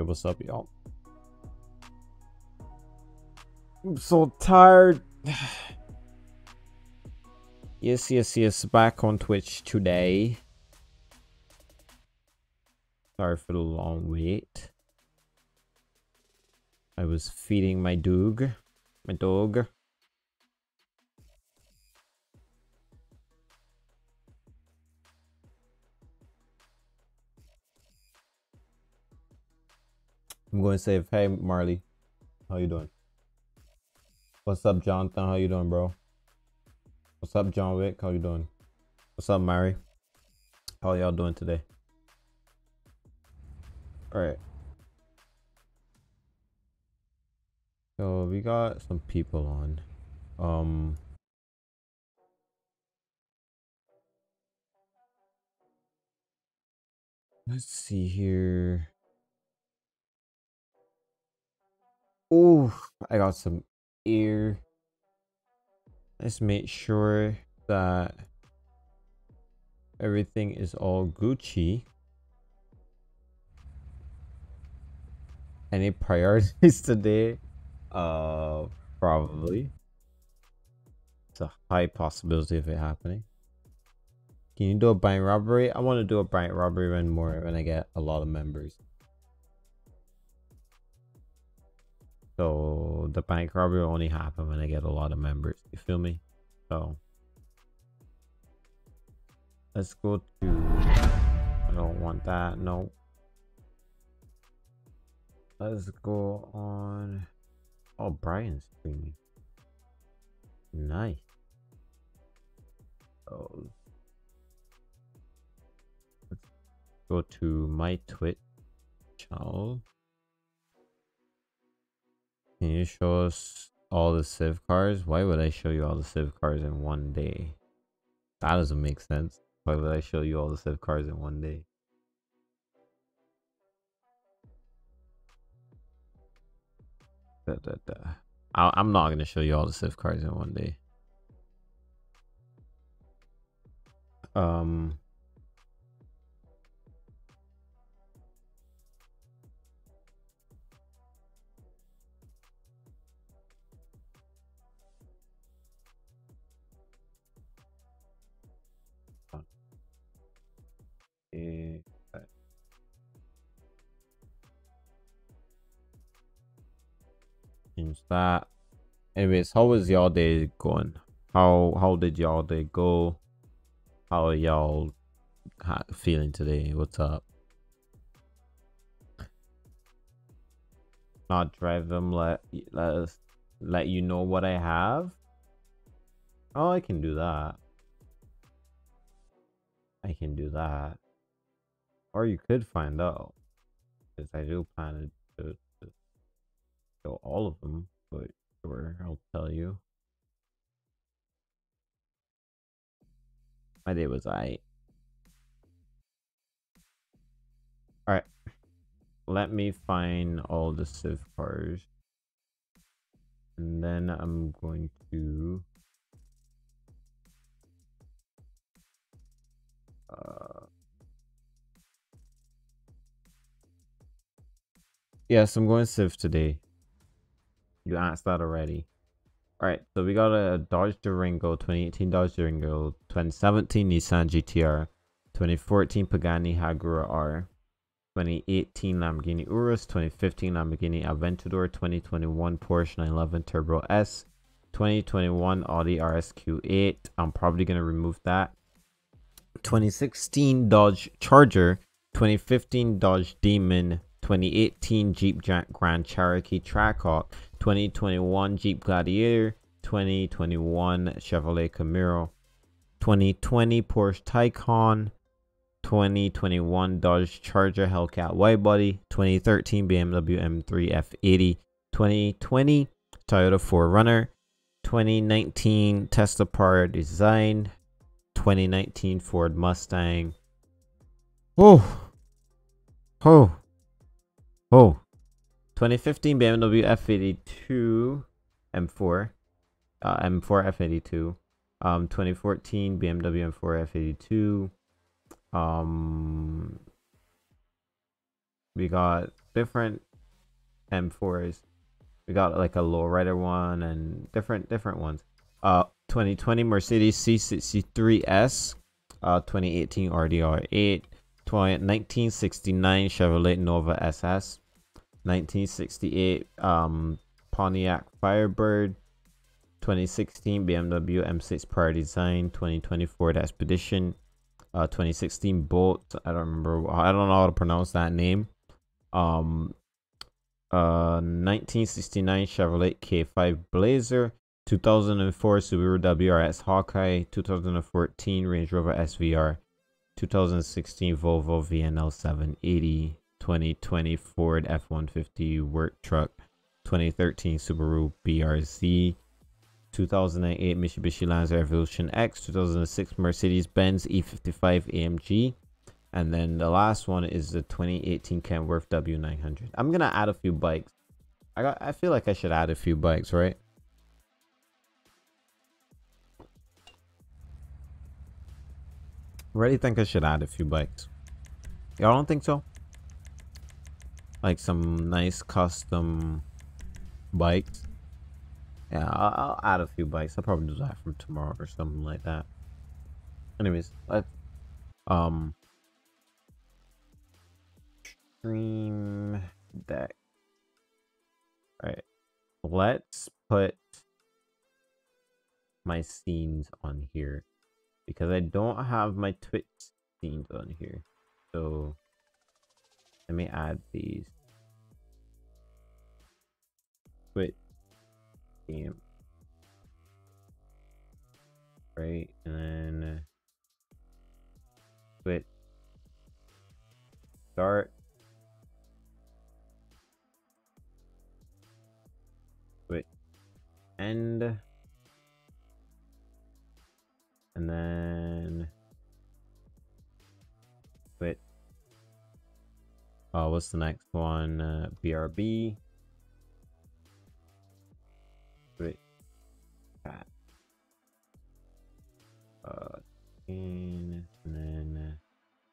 Hey, what's up, y'all? I'm so tired. yes, yes, yes. Back on Twitch today. Sorry for the long wait. I was feeding my dog. My dog. I'm going to say, hey, Marley. How you doing? What's up, Jonathan? How you doing, bro? What's up, John Wick? How you doing? What's up, Mary? How y'all doing today? All right. So we got some people on. Um. Let's see here. Ooh, I got some ear. Let's make sure that everything is all Gucci. Any priorities today? Uh, probably. It's a high possibility of it happening. Can you do a bank robbery? I want to do a bank robbery when more when I get a lot of members. So the bank robbery will only happen when I get a lot of members. You feel me? So let's go to. I don't want that. No. Let's go on. Oh, Brian's streaming. Nice. Oh. Let's go to my Twitch channel. Can you show us all the Civ cars? Why would I show you all the Civ cars in one day? That doesn't make sense. Why would I show you all the Civ cars in one day? Da, da, da. I, I'm not going to show you all the Civ cars in one day. Um, Eh, Change that. Anyways, how was y'all day going? How how did y'all day go? How are y'all feeling today? What's up? Not drive them. Let let us let you know what I have. Oh, I can do that. I can do that. Or you could find out. Because I do plan to, to all of them. But sure, I'll tell you. My day was I. Alright. Let me find all the Civ cars. And then I'm going to... Uh, Yes, I'm going Civ today. You asked that already. Alright, so we got a Dodge Durango, 2018 Dodge Durango, 2017 Nissan GTR, 2014 Pagani Hagura R, 2018 Lamborghini Urus, 2015 Lamborghini Aventador, 2021 Porsche 911 Turbo S, 2021 Audi RSQ8. I'm probably going to remove that. 2016 Dodge Charger, 2015 Dodge Demon, 2018 Jeep Grand Cherokee Trackhawk, 2021 Jeep Gladiator, 2021 Chevrolet Camaro, 2020 Porsche Taycan, 2021 Dodge Charger Hellcat Widebody, 2013 BMW M3 F80, 2020 Toyota 4Runner, 2019 Tesla Prior Design, 2019 Ford Mustang. Oh, oh, Oh, 2015 BMW F82 M4, uh, M4 F82. Um, 2014 BMW M4 F82. Um, We got different M4s. We got like a lowrider one and different different ones. Uh, 2020 Mercedes C63S, uh, 2018 RDR8, 1969 Chevrolet Nova SS, 1968 um, Pontiac Firebird, 2016 BMW M6 Prior Design, 2020 Ford Expedition, uh, 2016 Bolt. I don't remember. I don't know how to pronounce that name. Um, uh, 1969 Chevrolet K5 Blazer, 2004 Subaru WRX Hawkeye, 2014 Range Rover SVR, 2016 Volvo VNL 780, 2020 Ford F-150 work truck, 2013 Subaru BRZ, 2008 Mitsubishi Lancer Evolution X, 2006 Mercedes-Benz E55 AMG, and then the last one is the 2018 Kenworth W900. I'm gonna add a few bikes. I got. I feel like I should add a few bikes, right? Really think I should add a few bikes. Y'all don't think so? Like some nice custom bikes. Yeah, I'll, I'll, add a few bikes. I'll probably do that from tomorrow or something like that. Anyways, let's um stream deck. Alright. Let's put my scenes on here because I don't have my Twitch scenes on here. So let me add these. Twitch game. Right, and then uh, Twitch start. Twitch end. And then wait. Oh, what's the next one? Uh, BRB. Wait. Uh, and then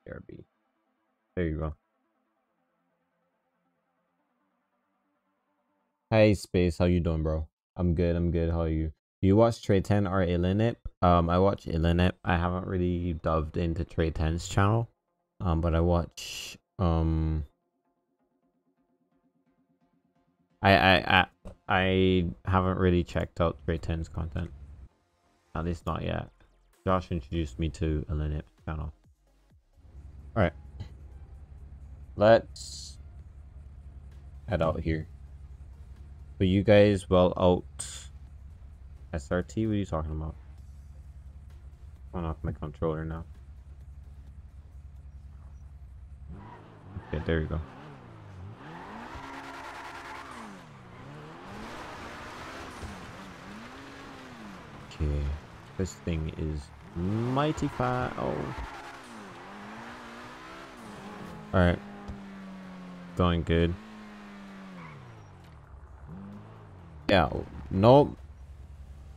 uh, BRB. There you go. Hey, Space, how you doing, bro? I'm good, I'm good. How are you? You watch Trade 10 or Ilinip? Um, I watch Ilinip. I haven't really delved into Trade 10's channel. Um, but I watch, um... I, I, I, I haven't really checked out Trade 10's content. At least not yet. Josh introduced me to Ilinip's channel. Alright. Let's head out here. But you guys well out SRT? What are you talking about? On off my controller now. Okay, there you go. Okay, this thing is mighty fat. Oh. Alright. Going good. Yeah, nope.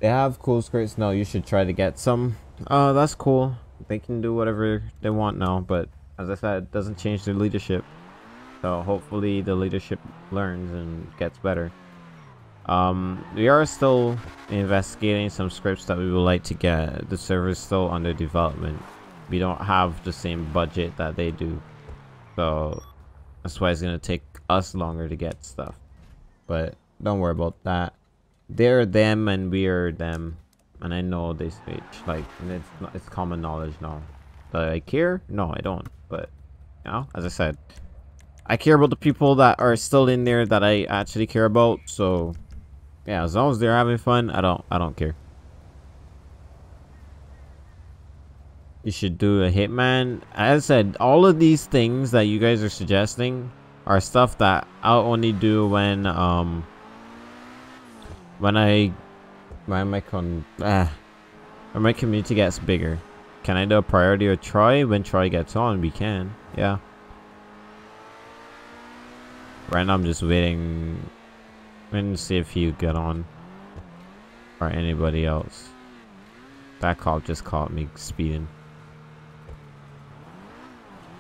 They have cool skirts now. You should try to get some. Uh, that's cool. They can do whatever they want now, but as I said, it doesn't change their leadership. So hopefully the leadership learns and gets better. Um, we are still investigating some scripts that we would like to get. The server is still under development. We don't have the same budget that they do. So that's why it's going to take us longer to get stuff. But don't worry about that. They're them and we are them. And I know this speech. Like, it's, it's common knowledge now. Do I care? No, I don't. But, you know, as I said, I care about the people that are still in there that I actually care about. So, yeah, as long as they're having fun, I don't, I don't care. You should do a hitman. As I said, all of these things that you guys are suggesting are stuff that I'll only do when, um, when I when my con ah, when my community gets bigger. Can I do a priority or try? When try gets on, we can. Yeah. Right now I'm just waiting and see if he'll get on. Or anybody else. That cop just caught me speeding.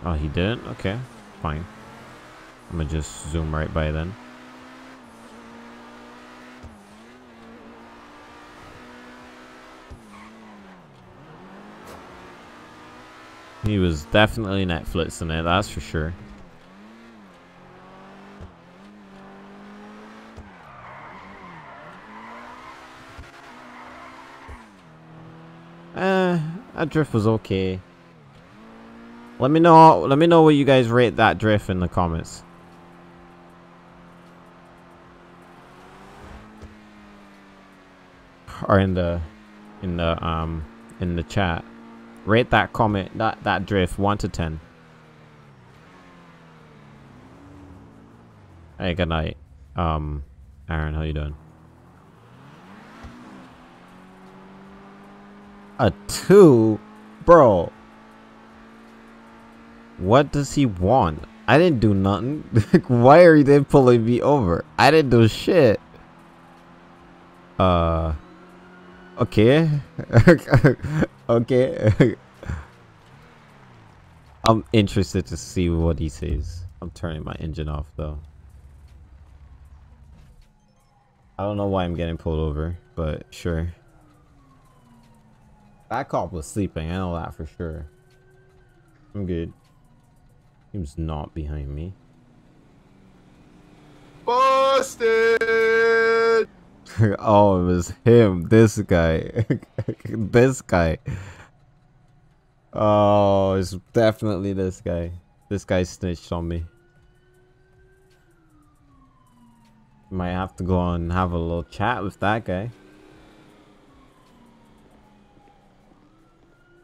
Oh, he didn't? Okay. Fine. I'm gonna just zoom right by then. He was definitely Netflixing it, that's for sure. Eh, that drift was okay. Let me know let me know what you guys rate that drift in the comments. Or in the in the um in the chat. Rate that comment, that, that drift, 1 to 10. Hey, good night. Um, Aaron, how you doing? A 2? Bro. What does he want? I didn't do nothing. Why are they pulling me over? I didn't do shit. Uh... Okay. okay. I'm interested to see what he says. I'm turning my engine off though. I don't know why I'm getting pulled over, but sure. That cop was sleeping, I know that for sure. I'm good. He was not behind me. Busted! oh, it was him. This guy. this guy. Oh, it's definitely this guy. This guy snitched on me. Might have to go and have a little chat with that guy.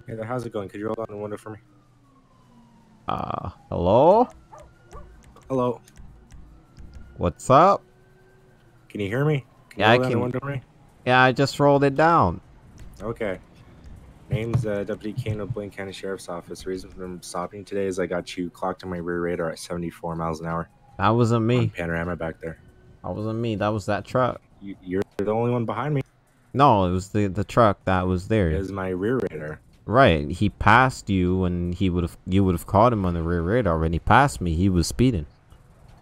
Hey there, how's it going? Could you roll down the window for me? Uh, hello? Hello. What's up? Can you hear me? Yeah, I you roll down can- the window for me? Yeah, I just rolled it down. Okay. Name's uh, Deputy Kane of Blaine County Sheriff's Office. The reason for them stopping today is I got you clocked on my rear radar at 74 miles an hour. That wasn't On me. Panorama back there. That wasn't me. That was that truck. You, you're the only one behind me. No, it was the the truck that was there. It was my rear radar. Right. He passed you and he would have you would have caught him on the rear radar. When he passed me, he was speeding.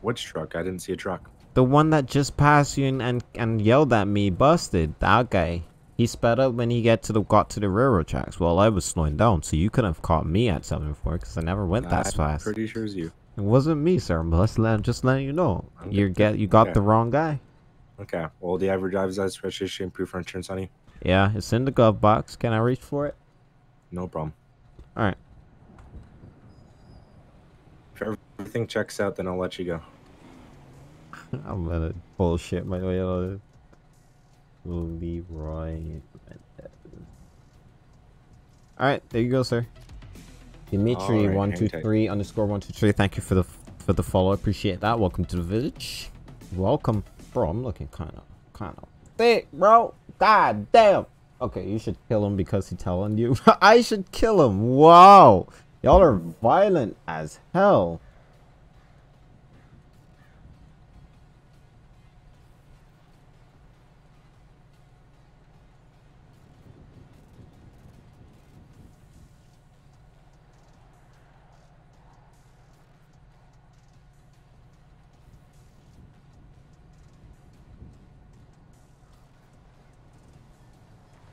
Which truck? I didn't see a truck. The one that just passed you and, and, and yelled at me busted. That guy. He sped up when he get to the got to the railroad tracks while I was slowing down, so you couldn't have caught me at 74 because I never went that I'm fast. pretty sure it's you. It wasn't me, sir. I'm just letting, just letting you know. You get you got Okay. the wrong guy. Okay. Well, do you have your driver's license, registration, proof for insurance on you? Yeah, it's in the glove box. Can I reach for it? No problem. All right. If everything checks out, then I'll let you go. I'm gonna bullshit my way out of this. Leroy. Alright, there you go, sir. Dimitri Alright, one two three underscore one two three. Thank you for the for the follow. Appreciate that. Welcome to the village. Welcome, bro. I'm looking kind of kind of thick, bro. God damn. Okay, you should kill him because he's telling you. I should kill him. Wow, y'all are violent as hell.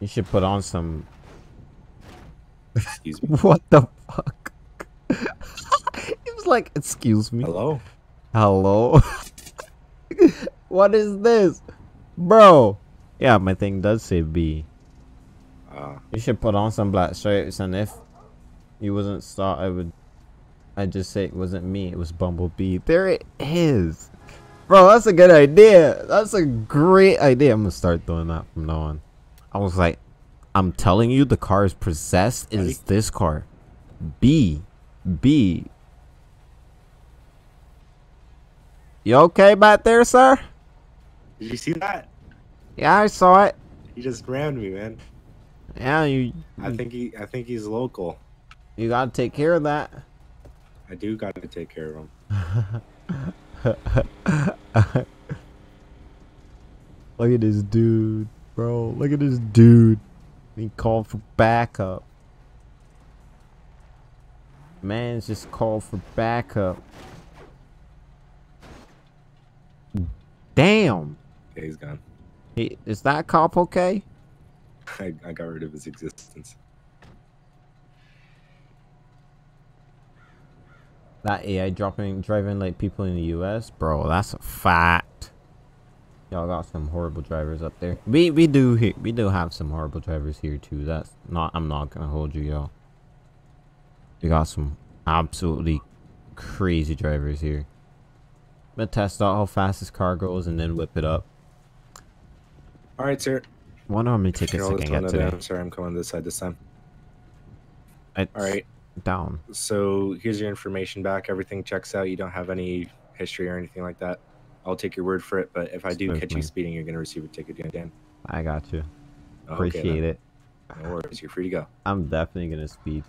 You should put on some. Excuse me. What the fuck? he was like, "Excuse me, Hello? hello." what is this, bro? Yeah, my thing does say B. Uh, You should put on some black stripes, and if you wasn't start, I would. I just say it wasn't me. It was Bumblebee. There it is, bro. That's a good idea. That's a great idea. I'm gonna start doing that from now on. I was like, I'm telling you, the car is possessed. It is this car. B, B. You okay back there, sir? did you see that? Yeah, I saw it. He just rammed me, man. Yeah, you. I think he. I think he's local. you gotta take care of that. I do got to take care of him. Look at this dude, bro. Look at this dude. He called for backup. Man's just called for backup. Damn. Okay, he's gone. He, is that cop okay? I, I got rid of his existence. That AI dropping driving like people in the US, bro, that's a fact. Y'all got some horrible drivers up there. We we do we do have some horrible drivers here too. That's not I'm not gonna hold you y'all. We got some absolutely crazy drivers here. I'm gonna test out how fast this car goes and then whip it up. All right, sir. Wonder how many tickets I this can one get today. Sorry, I'm coming this side this time. It's All right. down. So here's your information back. Everything checks out. You don't have any history or anything like that. I'll take your word for it. But if I do catch you speeding, you're gonna receive a ticket again. I got you. Okay, Appreciate it. No worries. You're free to go. I'm definitely gonna speed.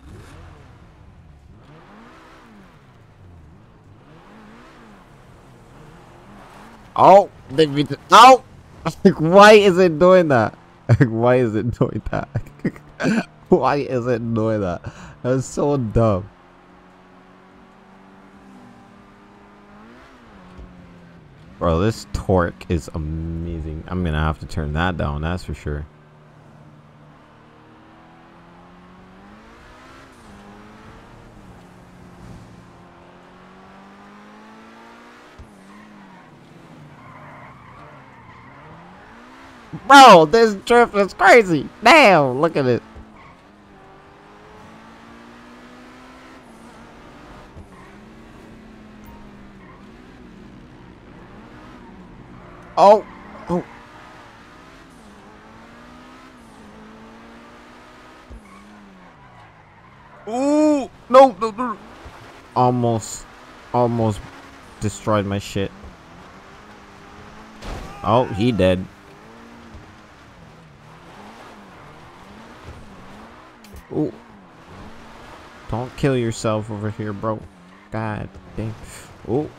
Oh, did we? No. Like, why is it doing that? Like, why is it doing that? why is it doing that? That's so dumb. Bro, this torque is amazing. I'm gonna have to turn that down. That's for sure. Bro, this drift is crazy. Damn, look at it. Oh, oh. Ooh, no, no, no. Almost, almost destroyed my shit. Oh, he dead. Ooh. Don't kill yourself over here, bro. God damn. Ooh.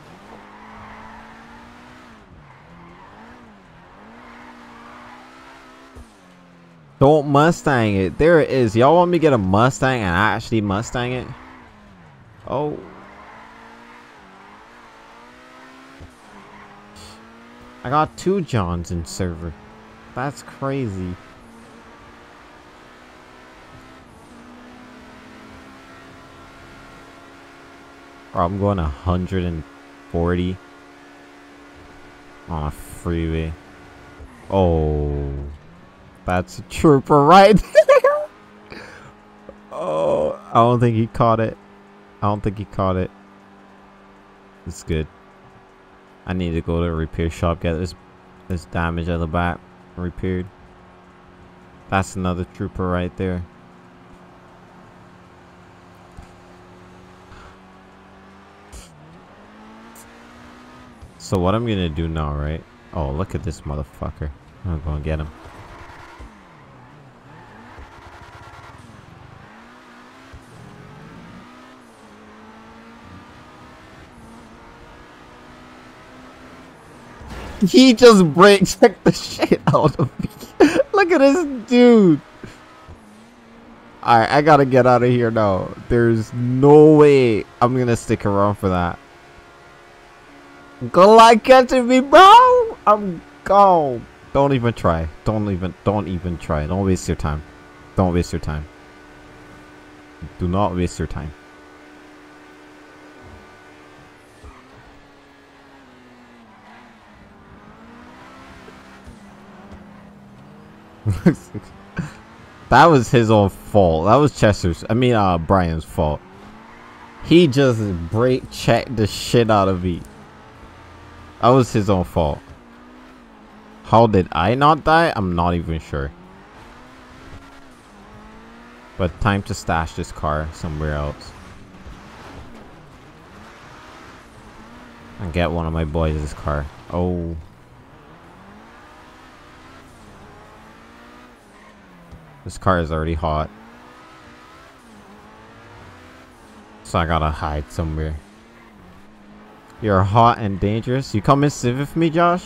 Don't Mustang it. There it is. Y'all want me to get a Mustang and I actually Mustang it? Oh. I got two Johns in server. That's crazy. Bro, I'm going 140 on a freeway. Oh, that's a trooper right there. oh, I don't think he caught it. I don't think he caught it. It's good. I need to go to a repair shop get this this damage at the back repaired. That's another trooper right there. So what I'm gonna do now, right? Oh, look at this motherfucker. I'm gonna get him. He just brake checked the shit out of me. look at this dude. Alright, I gotta get out of here now. There's no way I'm gonna stick around for that. Good luck catching me, bro. I'm gone. Don't even try. Don't even. Don't even try. Don't waste your time. Don't waste your time. Do not waste your time. that was his own fault. That was Chester's. I mean, uh, Brian's fault. He just break checked the shit out of me. That was his own fault. How did I not die? I'm not even sure. But time to stash this car somewhere else. And get one of my boys car. Oh. This car is already hot. So I gotta hide somewhere. You're hot and dangerous. You come in civ with me, Josh?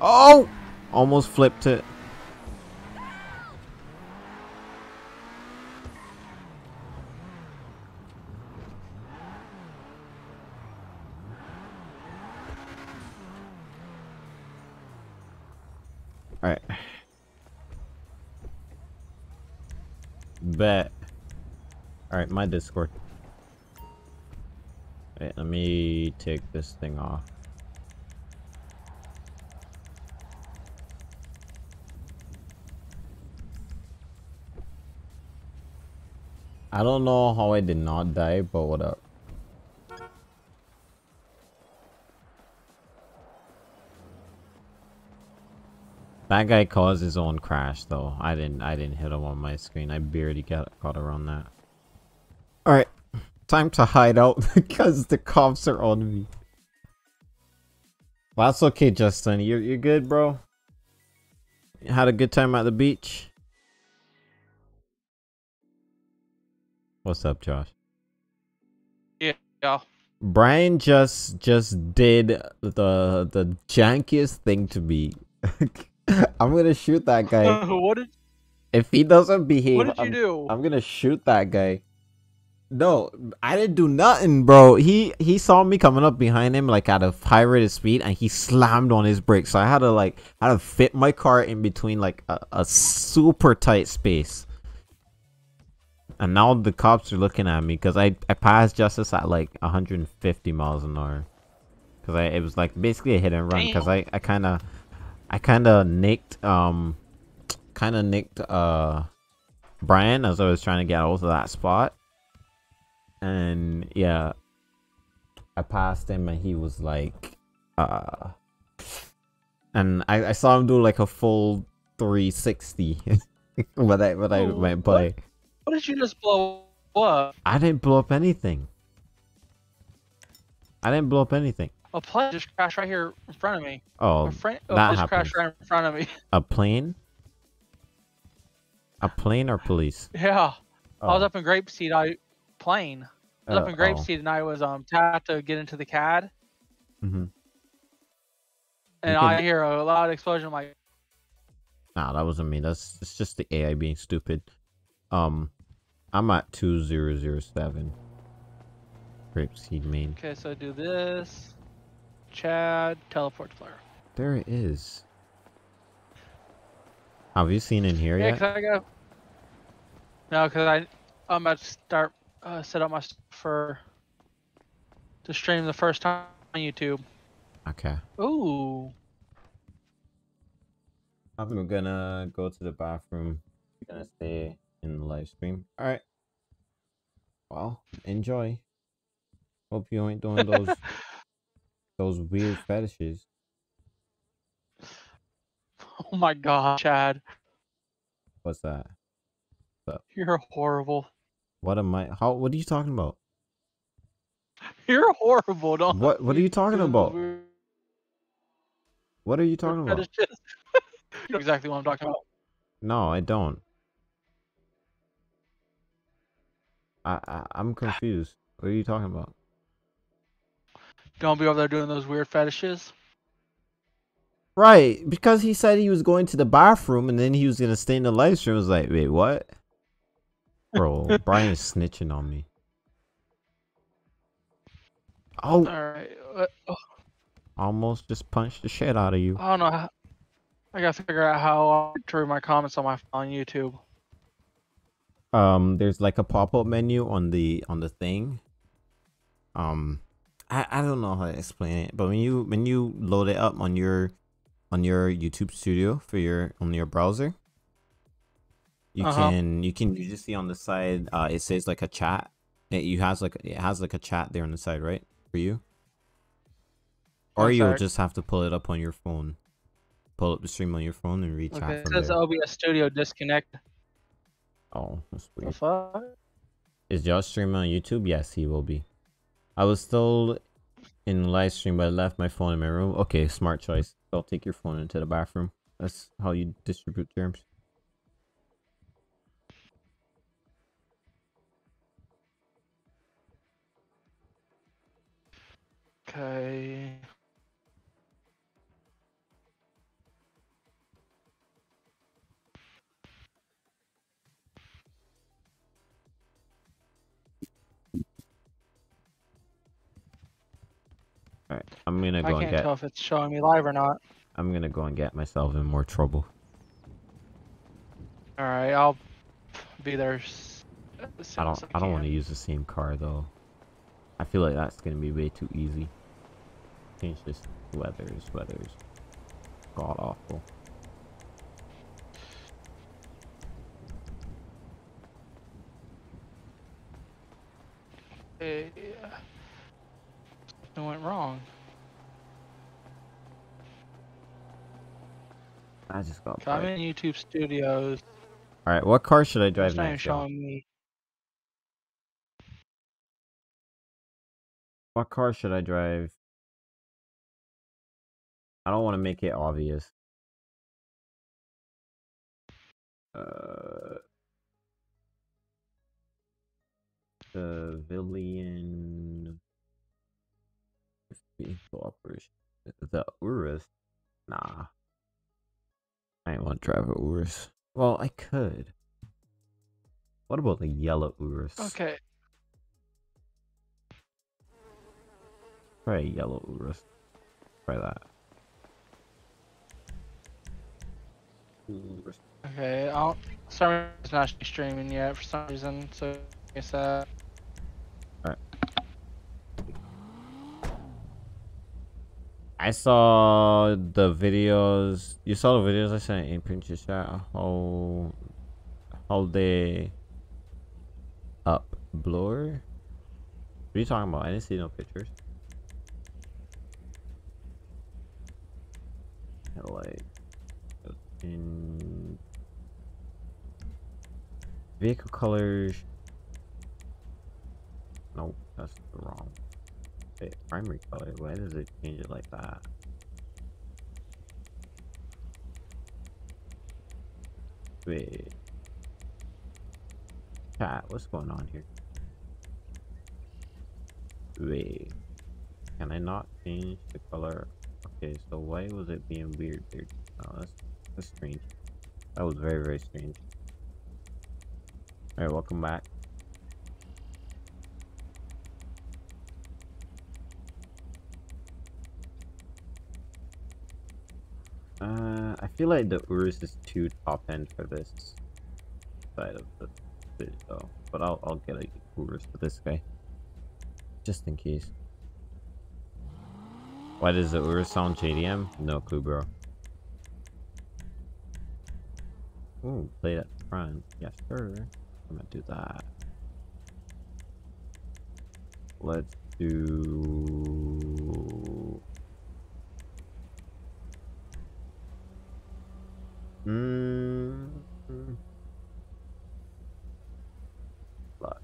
Oh! Almost flipped it. Bet. Alright, my Discord. Wait, let me take this thing off. I don't know how I did not die, but what up? That guy caused his own crash though. I didn't I didn't hit him on my screen. I barely got got around that. Alright. Time to hide out because the cops are on me. Well, that's okay, Justin. You're you're good, bro. Had a good time at the beach. What's up, Josh? Yeah. Yeah. Brian just just did the the jankiest thing to me. I'm gonna shoot that guy. what did If he doesn't behave, What did you I'm, do? I'm gonna shoot that guy. No, I didn't do nothing, bro. He he saw me coming up behind him like at a high rate of speed, and he slammed on his brakes. So I had to like I had to fit my car in between like a, a super tight space. And now the cops are looking at me because I I passed justice at like 150 miles an hour. Cause I it was like basically a hit and run. Cause I I kind of I kind of nicked um kind of nicked uh Brian as I was trying to get out of that spot. And yeah, I passed him and he was like uh and I, I saw him do like a full 360 when I when I Oh, went what? by. What did you just blow up? I didn't blow up anything. I didn't blow up anything. A plane just crashed right here in front of me. Oh, a friend oh, that crashed right in front of me. a plane? A plane or police? yeah. I was Oh, up in Grapeseed. I plane. I was uh, up in oh. Grapeseed and I was um tapped to get into the CAD Mhm. and can- I hear a loud explosion. I'm like, Nah, that wasn't me. That's it's just the AI being stupid. Um, I'm at two zero zero seven. Grapeseed main. okay, so I do this. Chad, teleport to player. There it is. Have you seen in here Yeah, yet? cause I got. No, cause I I'm about to start uh, set up my stuff for to stream the first time on YouTube. Okay. Ooh. I'm gonna go to the bathroom. I'm gonna stay in the live stream. All right. Well, enjoy. Hope you ain't doing those those weird fetishes. Oh my god, Chad. What's that? You're horrible. What am I? How? What are you talking about? You're horrible. Don't What? What are you talking about? What are you talking about? you know exactly what I'm talking about. No, I don't. I, I I'm confused. What are you talking about? Don't be over there doing those weird fetishes. Right, because he said he was going to the bathroom and then he was gonna stay in the live stream. I was like, wait, what? Bro, Brian is snitching on me. Oh, Alright. uh, oh, almost just punched the shit out of you. I don't know. How, I gotta figure out how to read my comments on my on YouTube. Um, there's like a pop-up menu on the on the thing. Um, I I don't know how to explain it, but when you when you load it up on your on your YouTube Studio for your on your browser, you can you can you just see on the side uh it says like a chat. It you has like it has like a chat there on the side, right? For you. Or One you'll sec. just have to pull it up on your phone. Pull up the stream on your phone and read Okay. It says there. OBS Studio disconnect. Oh, that's The weird. fuck? Is Josh streaming on YouTube? Yes, he will be. I was still in live stream, but I left my phone in my room. Okay, smart choice. I'll take your phone into the bathroom. That's how you distribute germs. Okay. Alright, I'm gonna I go and can't tell if it's showing me live or not. I'm gonna go and get myself in more trouble. All right, I'll be there. I don't as I don't want to use the same car though. I feel like that's gonna be way too easy. Change this weathers, weathers. God awful. Eh, It went wrong. I just got. 'Cause I'm in YouTube Studios. All right, what car should I drive It's not next? showing me. What car should I drive? I don't want to make it obvious. Uh, civilian vehicle operation. The Urus? Nah. I ain't want to drive a Urus. Well, I could. What about the yellow Urus? Okay. Try a yellow Urus. Try that. Urus. Okay. I'll. Sorry, it's not streaming yet for some reason. So I guess that. I saw the videos. You saw the videos I sent in Pinterest chat. How how they up blur? What are you talking about? I didn't see no pictures. Like in vehicle colors. Nope, that's the wrong. Wait, primary color. Why does it change it like that? Wait. Chat, what's going on here? Wait. Can I not change the color? Okay, so why was it being weird there? Oh, that's, that's strange. That was very, very strange. Alright, welcome back. Uh, I feel like the Urus is too top end for this side of the video, but I'll I'll get a Urus for this guy, just in case. Why does the Urus sound JDM? No clue, bro. Ooh, play at the front. Yes, sir. I'm gonna do that. Let's do. Mm. But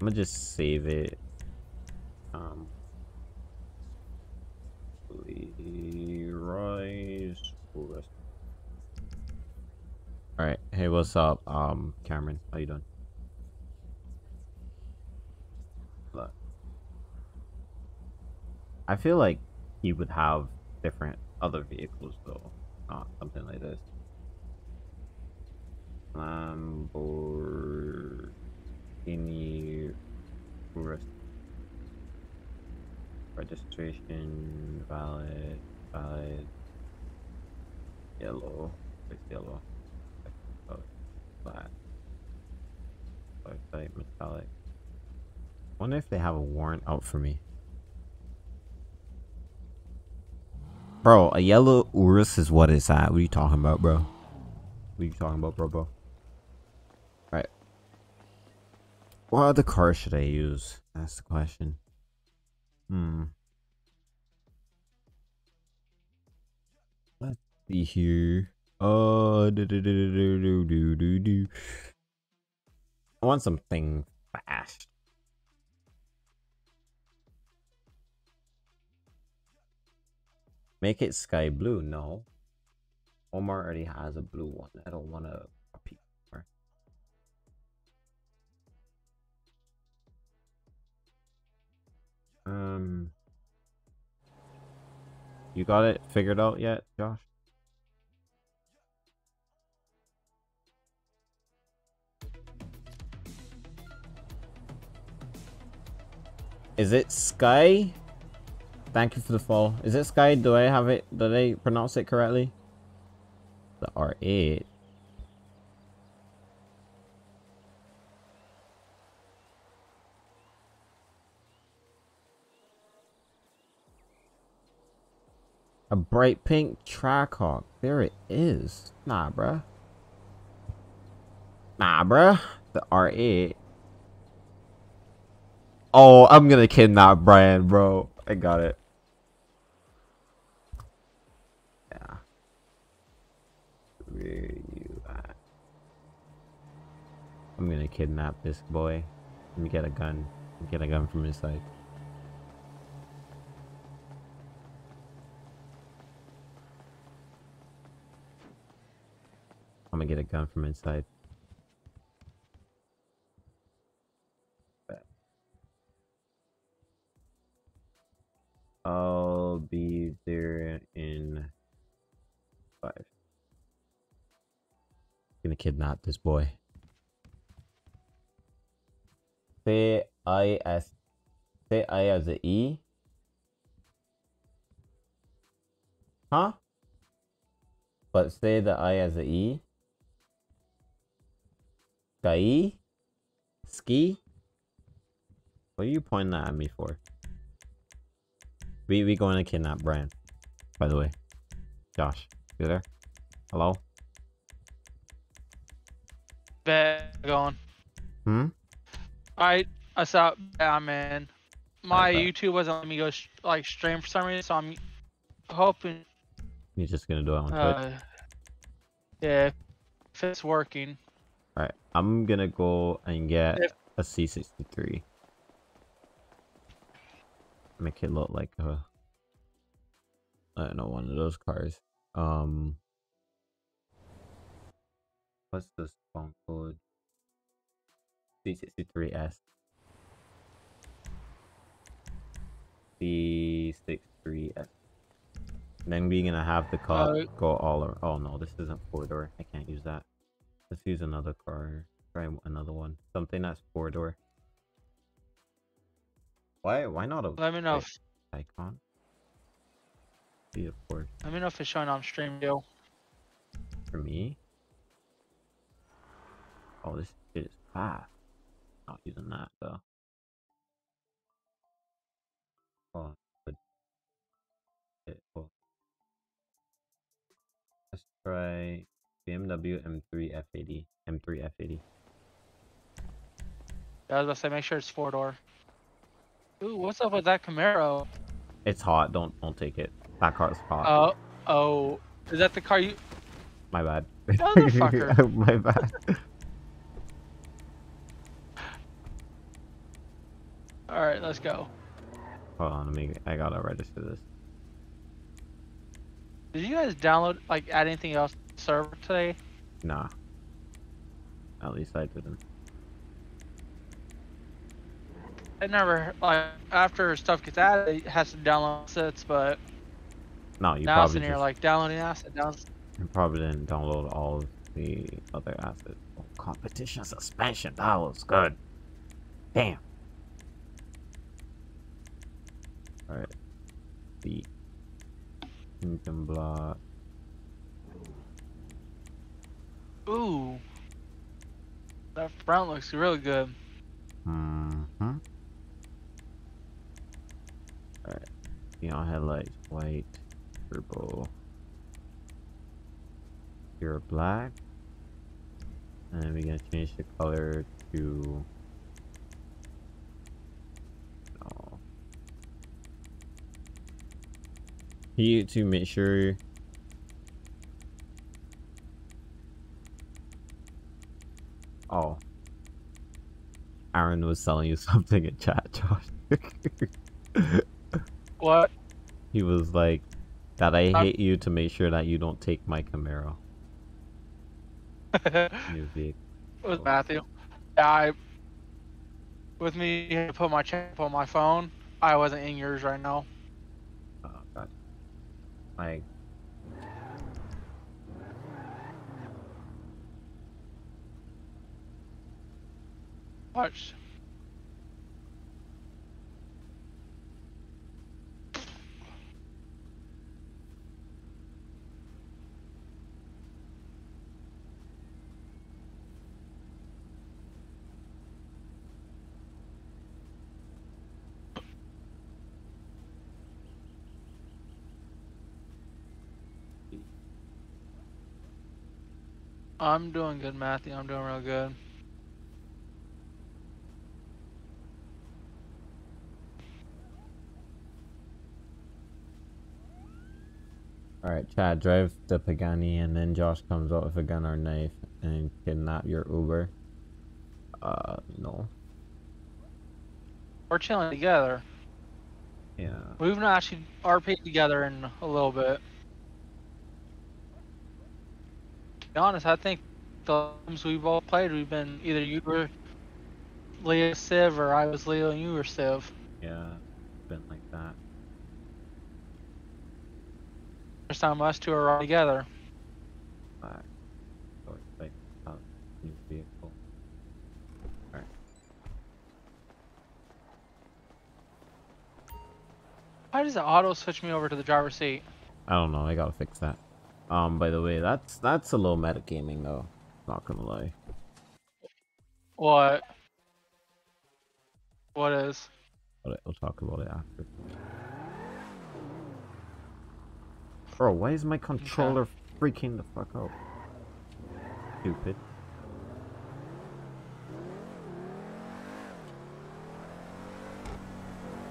I'm gonna just save it. Um. Leroy All right. Hey, what's up, um, Cameron? How you doing? I feel like he would have different other vehicles though, not something like this. Lamborghini registration valid valid yellow it's yellow. Oh, black. Website metallic. Wonder if they have a warrant out for me Bro, a yellow Urus is what is that? What are you talking about, bro? What are you talking about, bro, bro? All right. What other car should I use? That's the question. Hmm. Let's see here. Uh, do, do, do, do, do, do, do. I want something fast. Make it sky blue. No. Omar already has a blue one. I don't want to copy. Omar. Um. You got it figured out yet, Josh? Is it sky Thank you for the fall. Is it Sky? Do I have it? Do I pronounce it correctly? The R8. A bright pink Trackhawk. There it is. Nah, bruh. Nah, bruh. The R8. Oh, I'm gonna kidnap Brian, bro. I got it. Yeah. Where you at? I'm gonna kidnap this boy. Let me get a gun. Get a gun from inside. I'm gonna get a gun from inside. I'll be there in five. I'm Gonna kidnap this boy. Say I as say I as a E. Huh? But say the I as a E. Sky? Ski? What are you pointing that at me for? We we going to kidnap Brian. By the way, Josh, you there? Hello. Bet going. Hmm. I I saw. I'm in. My Okay. YouTube wasn't letting me go like stream for some reason, so I'm hoping. You're just gonna do it on Twitch. Uh, yeah, if it's working. All right. I'm gonna go and get If- a C63. Make it look like a. I don't know one of those cars. Um. What's the spawn code? C63S. C63S. Then we're gonna have the car Uh, go all around. Oh no, this isn't four door. I can't use that. Let's use another car. Try another one. Something that's four door. Why? Why not a Let me know if icon? Be a course let me know if it's showing on stream view. for me. Oh, this shit is fast. Not using that though. Oh, but it, oh. Let's try BMW M3 F80. M3 F80. I was about to say make sure it's four door. Ooh, what's up with that Camaro? It's hot. Don't don't take it. That car's hot. Oh, oh, is that the car you? My bad. Motherfucker. My bad. All right, let's go. Hold on, let me. I gotta register this. Did you guys download like add anything else to the server today? Nah. At least I didn't. I never like after stuff gets added, it has to download assets, but No, you now it's probably in here like downloading asset down. you probably didn't download all of the other assets. Oh, competition suspension. That was good. Damn. All right. The engine block. Ooh, that front looks really good. Mm-hmm. Alright. Neon headlights, white, purple. Pure black. And we're gonna change the color to You to make sure Oh. Aaron was selling you something in chat, Josh. What? he was like, that I hate you to make sure that you don't take my Camaro. New vehicle. with Matthew. Yeah, I with me put my check on my phone. I wasn't in yours right now. Like, Watch. I'm doing good, Matthew. I'm doing real good. Alright, Chad, drive the Pagani and then Josh comes out with a gun or knife and kidnap your Uber. Uh, no. We're chilling together. Yeah. We've not actually RP together in a little bit. To be honest, I think the times we've all played, we've been either you were Leo Civ or I was Leo and you were Civ. Yeah. Been like that. First time us two are all together. Back. So it's like, uh, new vehicle. Alright. Why does it auto switch me over to the driver's seat? I don't know, I gotta fix that. Um, by the way, that's, that's a little metagaming though. Not gonna lie. What? What is? We'll talk about it after. Bro, why is my controller freaking the fuck out? Stupid.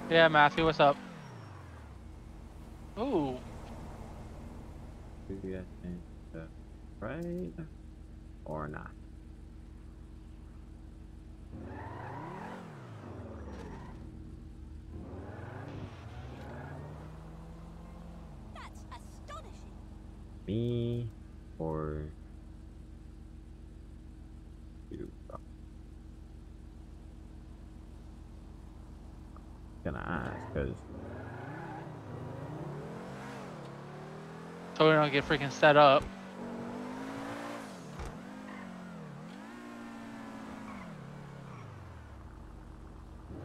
Yeah, Matthew, what's up? Ooh, Do you think that's right or not? That's astonishing. Me or you? Gonna ask because so we don't get freaking set up.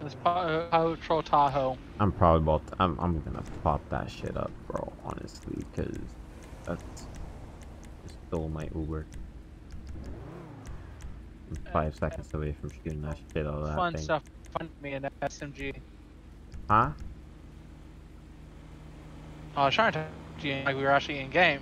Let's po- uh, Power Patrol Tahoe. I'm probably about. To, I'm. I'm gonna pop that shit up, bro. Honestly, because that's just stole my Uber. I'm five seconds away from shooting that shit out of that Fun thing. stuff. Fun me in SMG. Huh? I was trying to like we were actually in game.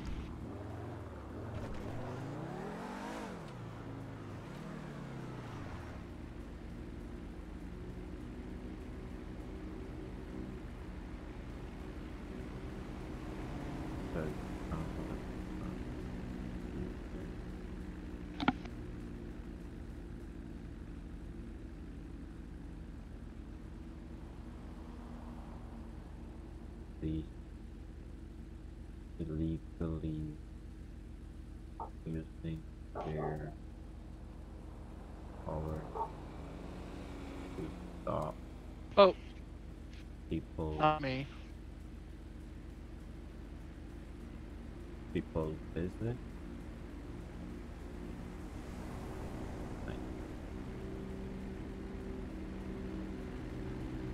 The illegally using their power to stop Oh, people not me. People's business.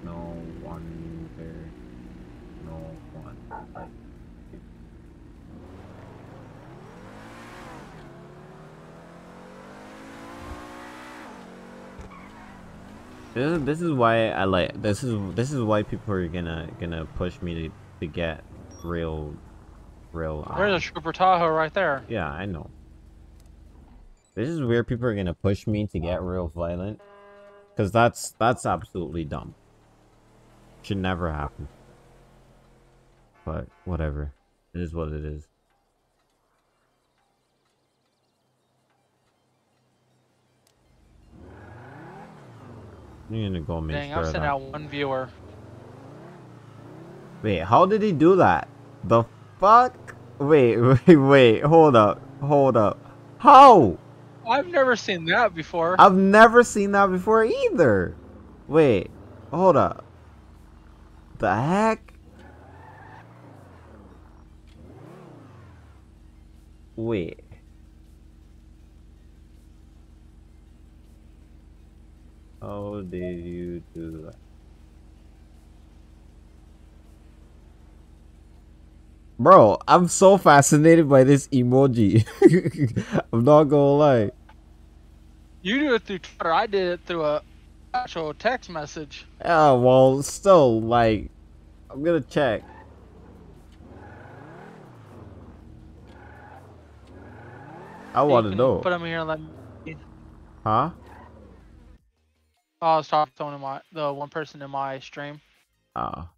No one there. No one. This is, this is why I like this is this is why people are gonna gonna push me to, to get real real There's a Trooper Tahoe right there. yeah, I know. This is where people are gonna push me to get real violent. Cause that's that's absolutely dumb. Should never happen. But whatever. It is what it is. I'm gonna go make Dang, sure I've sent out one viewer. Wait, how did he do that? The fuck? Wait, wait, wait, hold up, hold up. How? I've never seen that before. I've never seen that before either. Wait, hold up. The heck? Wait. How did you do that? Bro, I'm so fascinated by this emoji. I'm not gonna lie. You do it through Twitter. I did it through a actual text message. Yeah, well, still, like, I'm gonna check. I want to know. Put them here and let me. Huh? I was talking to my the one person in my stream. Ah.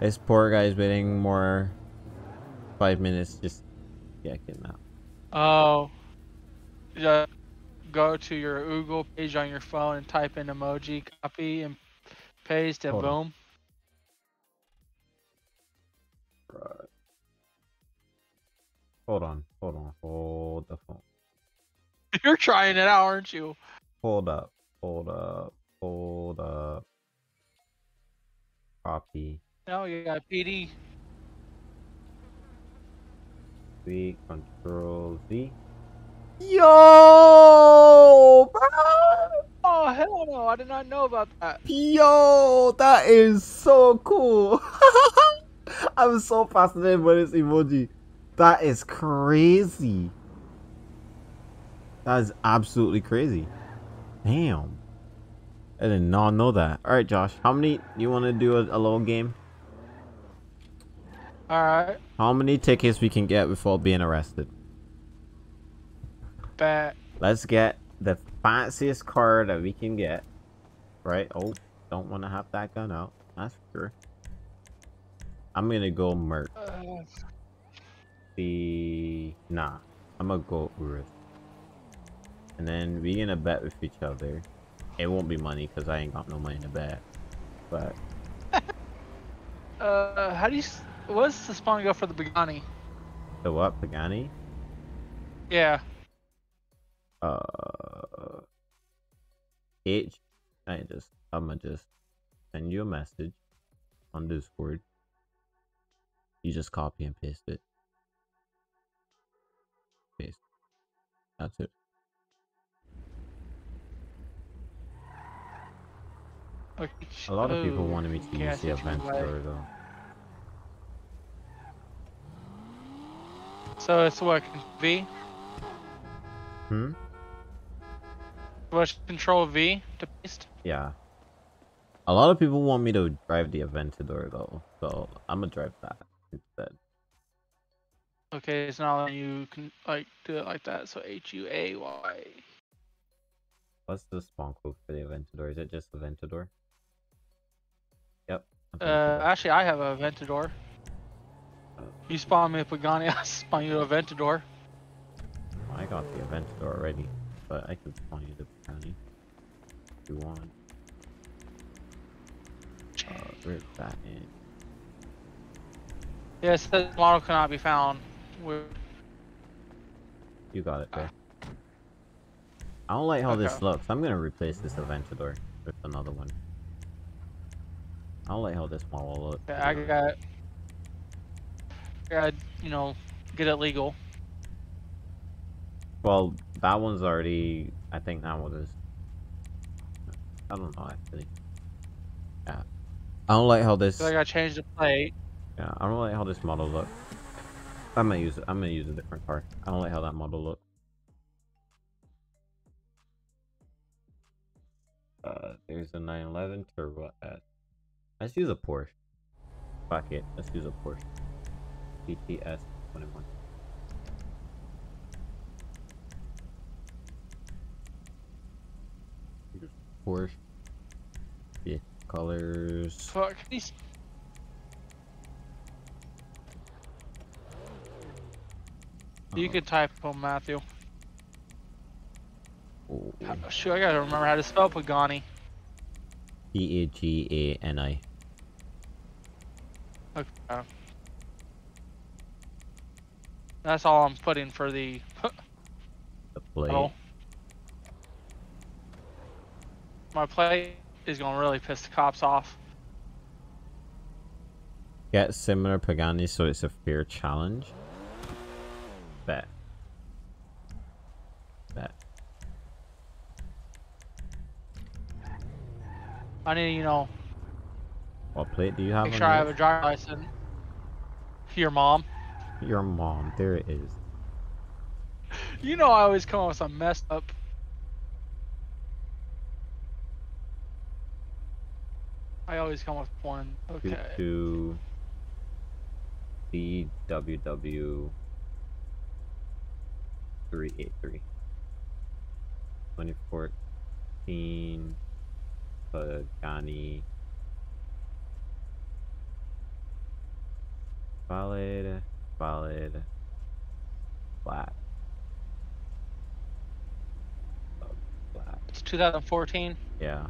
This poor guy is waiting more five minutes just yeah, getting out. Oh. Just go to your Google page on your phone and type in emoji, copy and paste, and Hold on. boom. Right. Hold on, hold on, hold the phone. You're trying it out, aren't you? Hold up, hold up, hold up. Copy. No, you got PD. V, control Z. Yo, bro! Oh hell no! I did not know about that. Yo, that is so cool. I'm so fascinated by this emoji. That is crazy. That is absolutely crazy. Damn. I did not know that. All right, Josh. How many? You want to do a, a little game? All right, How many tickets we can get before being arrested? bet. Let's get the fanciest car that we can get. Right? Oh, don't want to have that gun out. That's for sure. I'm gonna go Merc. Uh, The nah, I'm gonna go Urus. And then we gonna bet with each other. It won't be money because I ain't got no money to bet. But uh, how do you? S- What's the spawn go for the Pagani? the what, Pagani? Yeah. Uh, H. I just I'm gonna just send you a message on Discord. You just copy and paste it. Paste. That's it. Okay. A lot of people wanted me to use the event you mean by- Aventador though. So it's what V? Hmm. Push Control V to paste. Yeah. A lot of people want me to drive the Aventador though, so I'm gonna drive that instead. Okay, it's not letting you can like do it like that. So H U A Y. What's the spawn code for the Aventador? Is it just Aventador? Yep. Uh, actually, I have a Ventador. You spawn me a Pagani, I spawn you a Ventador. I got the Aventador already, but I can spawn you the Pagani if you want. Uh, where's that in? Yes, the model cannot be found. We're, You got it, there. I don't like how this looks. I'm gonna replace this Aventador with another one. I don't like how this model looks. I got, I got, you know, get it legal. Well, that one's already. I think that one is. I don't know actually. Yeah. I don't like how this. So I got to change the plate. Yeah, I don't like how this model looks. I'm gonna use it. I'm gonna use a different car. I don't like how that model looks. Uh, there's a 911 Turbo S. Let's use a Porsche. Fuck it. Let's use a Porsche. GTS 21. Here's Porsche. Yeah, colors. Fuck. these- You uh, could type them, Matthew. oh, Shoot, I gotta remember how to spell Pagani. P A G A N I. Okay. That's all I'm putting for the The plate. Oh. My plate is gonna really piss the cops off. Get similar Pagani so it's a fair challenge. Bet. Bet. I need, you know, What plate do you have make sure I have a driver's license. Your mom. Your mom. There it is. You know I always come up with some messed up. I always come up with one. Okay. two. DWW 383. 2014 Pagani. Valid, valid, flat. Flat. It's 2014. Yeah.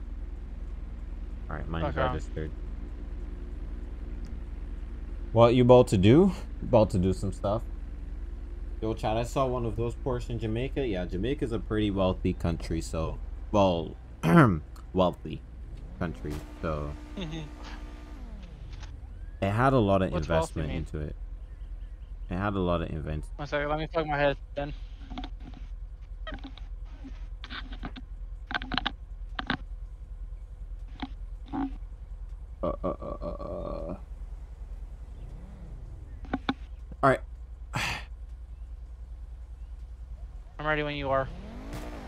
Alright, mine's Okay. registered. What you about to do? About to do some stuff. Yo, Chad, I saw one of those Porsche in Jamaica. Yeah, Jamaica's a pretty wealthy country, so well, wealthy country. So mm-hmm. it had a lot of What's investment into it. It had a lot of invent. One second, let me plug my head then. Uh, uh, uh, uh, uh. All right, I'm ready when you are.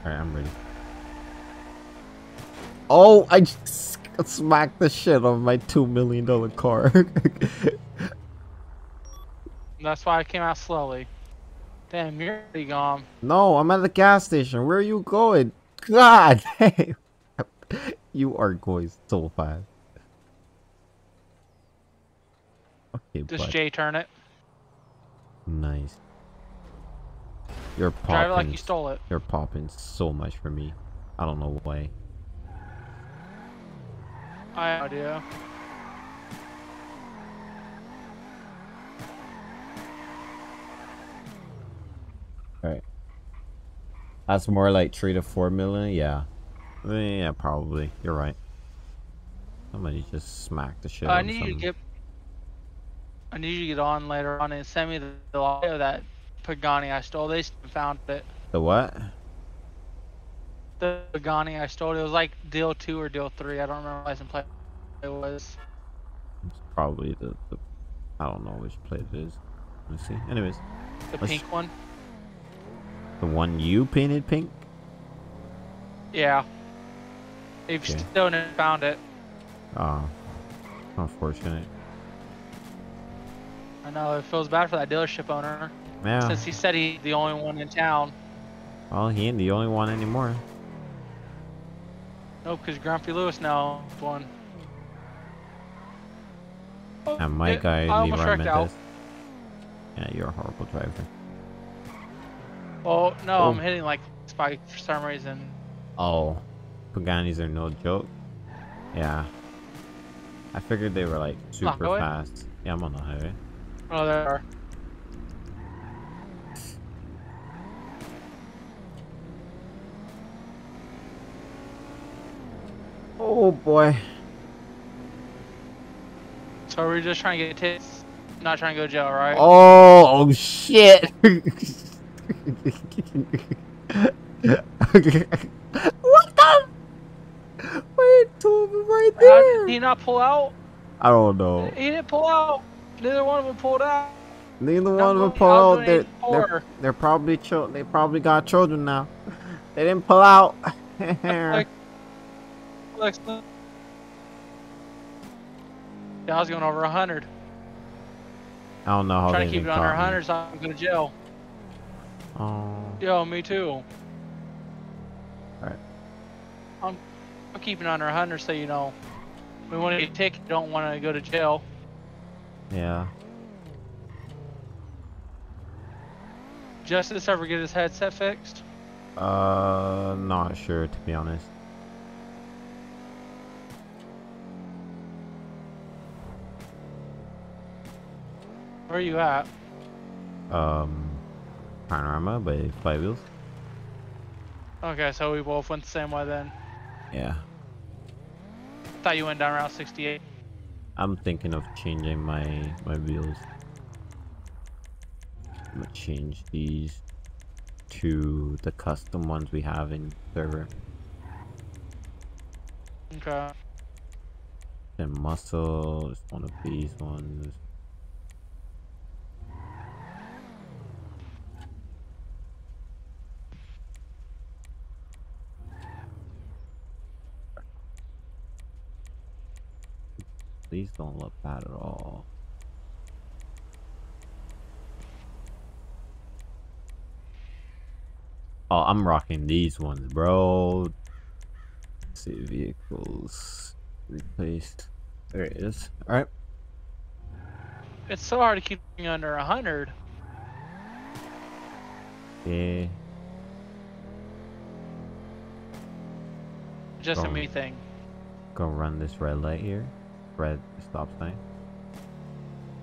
all right, I'm ready. Oh, I just smacked the shit on my two million dollar car. That's why I came out slowly. Damn, you're already gone. no, I'm at the gas station. Where are you going? God, damn. you are going so fast. Okay, Does bud. Jay turn it? Nice. You're popping. Drive like you stole it. You're popping so much for me. I don't know why. I have no idea. Alright. That's more like three to four million, yeah. Yeah, probably. You're right. Somebody just smacked the shit I out of need you to something. get. I need you to get on later on and send me the, the audio that Pagani I stole. They still found it. The what? The Pagani I stole. It was like deal two or deal three. I don't remember what license plate it was. It's probably the, the I don't know which plate it is. Let's see. Anyways, The pink one. The one you painted pink? Yeah. If you Okay. still haven't found it, Ah, unfortunate. I know it feels bad for that dealership owner Yeah. since he said he's the only one in town. Well, he ain't the only one anymore. Nope, because Grumpy Lewis now won. Oh, And my it- guy, I almost wrecked out. Yeah, you're a horrible driver. Oh no, Oh. I'm hitting like spike for some reason. Oh, Paganis are no joke. Yeah. I figured they were like super fast. Yeah, I'm on the highway. Oh, there are. Oh boy. So we're just trying to get tits, not trying to go to jail, right? Oh, oh shit. what the? Wait, two of them right How there. did he not pull out? I don't know. He didn't pull out. Neither one of them pulled out. Neither one of them pulled out. They're, they're, they're probably chil- They probably got children now. They didn't pull out. Like- Excellent. Yeah, I was going over 100. I don't know how trying they to keep it even under caught me. 100 so I'm going to jail. Oh. Yo, me too. Alright. I'm, I'm keeping it under 100 so you know. We want to get a ticket, don't want to go to jail. Yeah. Justice ever get his headset fixed? Uh, not sure to be honest. Where are you at? Um, panorama by Five Wheels. Okay, so we both went the same way then. Yeah. Thought you went down Route 68. I'm thinking of changing my my wheels. I'm gonna change these to the custom ones we have in server. Okay. And muscle is one of these ones. These don't look bad at all. Oh, I'm rocking these ones, bro. Let's see, vehicles replaced. There it is. All right. It's so hard to keep me under a hundred. Yeah. Just go, a me thing. Go run this red light here. Red stop sign.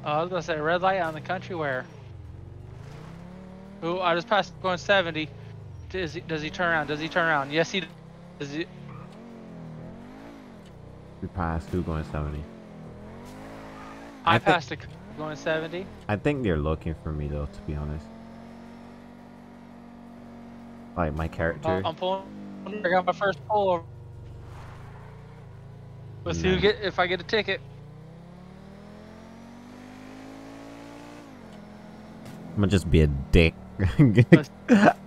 Uh, I was gonna say red light in the country where? Ooh, I just passed going 70. Does he, does he turn around? Does he turn around? Yes, he does. He, We passed two going 70. I, I passed a going 70. I think they're looking for me though, to be honest. Like my character. Oh, I'm pulling. I got my first pull over. Let's see who get if I get a ticket. I'm gonna just be a dick. I'm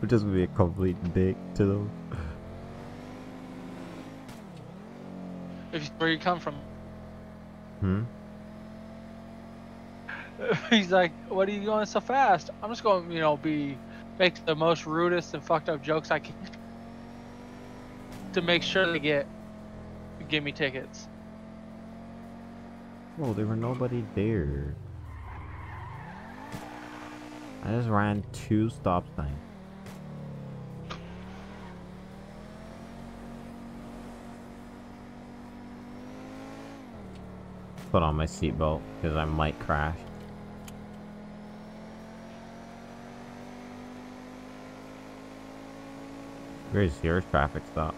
just be a complete dick to them. If you, where you come from. Hmm. He's like, "What are you going so fast?" I'm just going, you know, be make the most rudest and fucked up jokes I can to make sure they get give me tickets. There were nobody there. I just ran two stop signs. Put on my seatbelt because I might crash. Where's your traffic stop?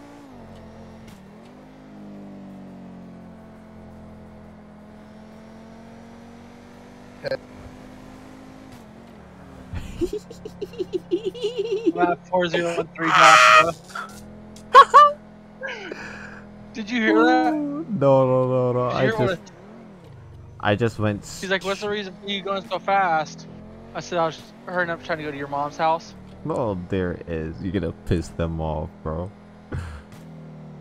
Lap 4013 Joshua. Did you hear that? No, no, no, no. I you hear what just, I just went. s- He's like, "What's the reason for you going so fast?" I said, "I was hurrying up trying to go to your mom's house." Oh, there it is. You're gonna piss them off, bro.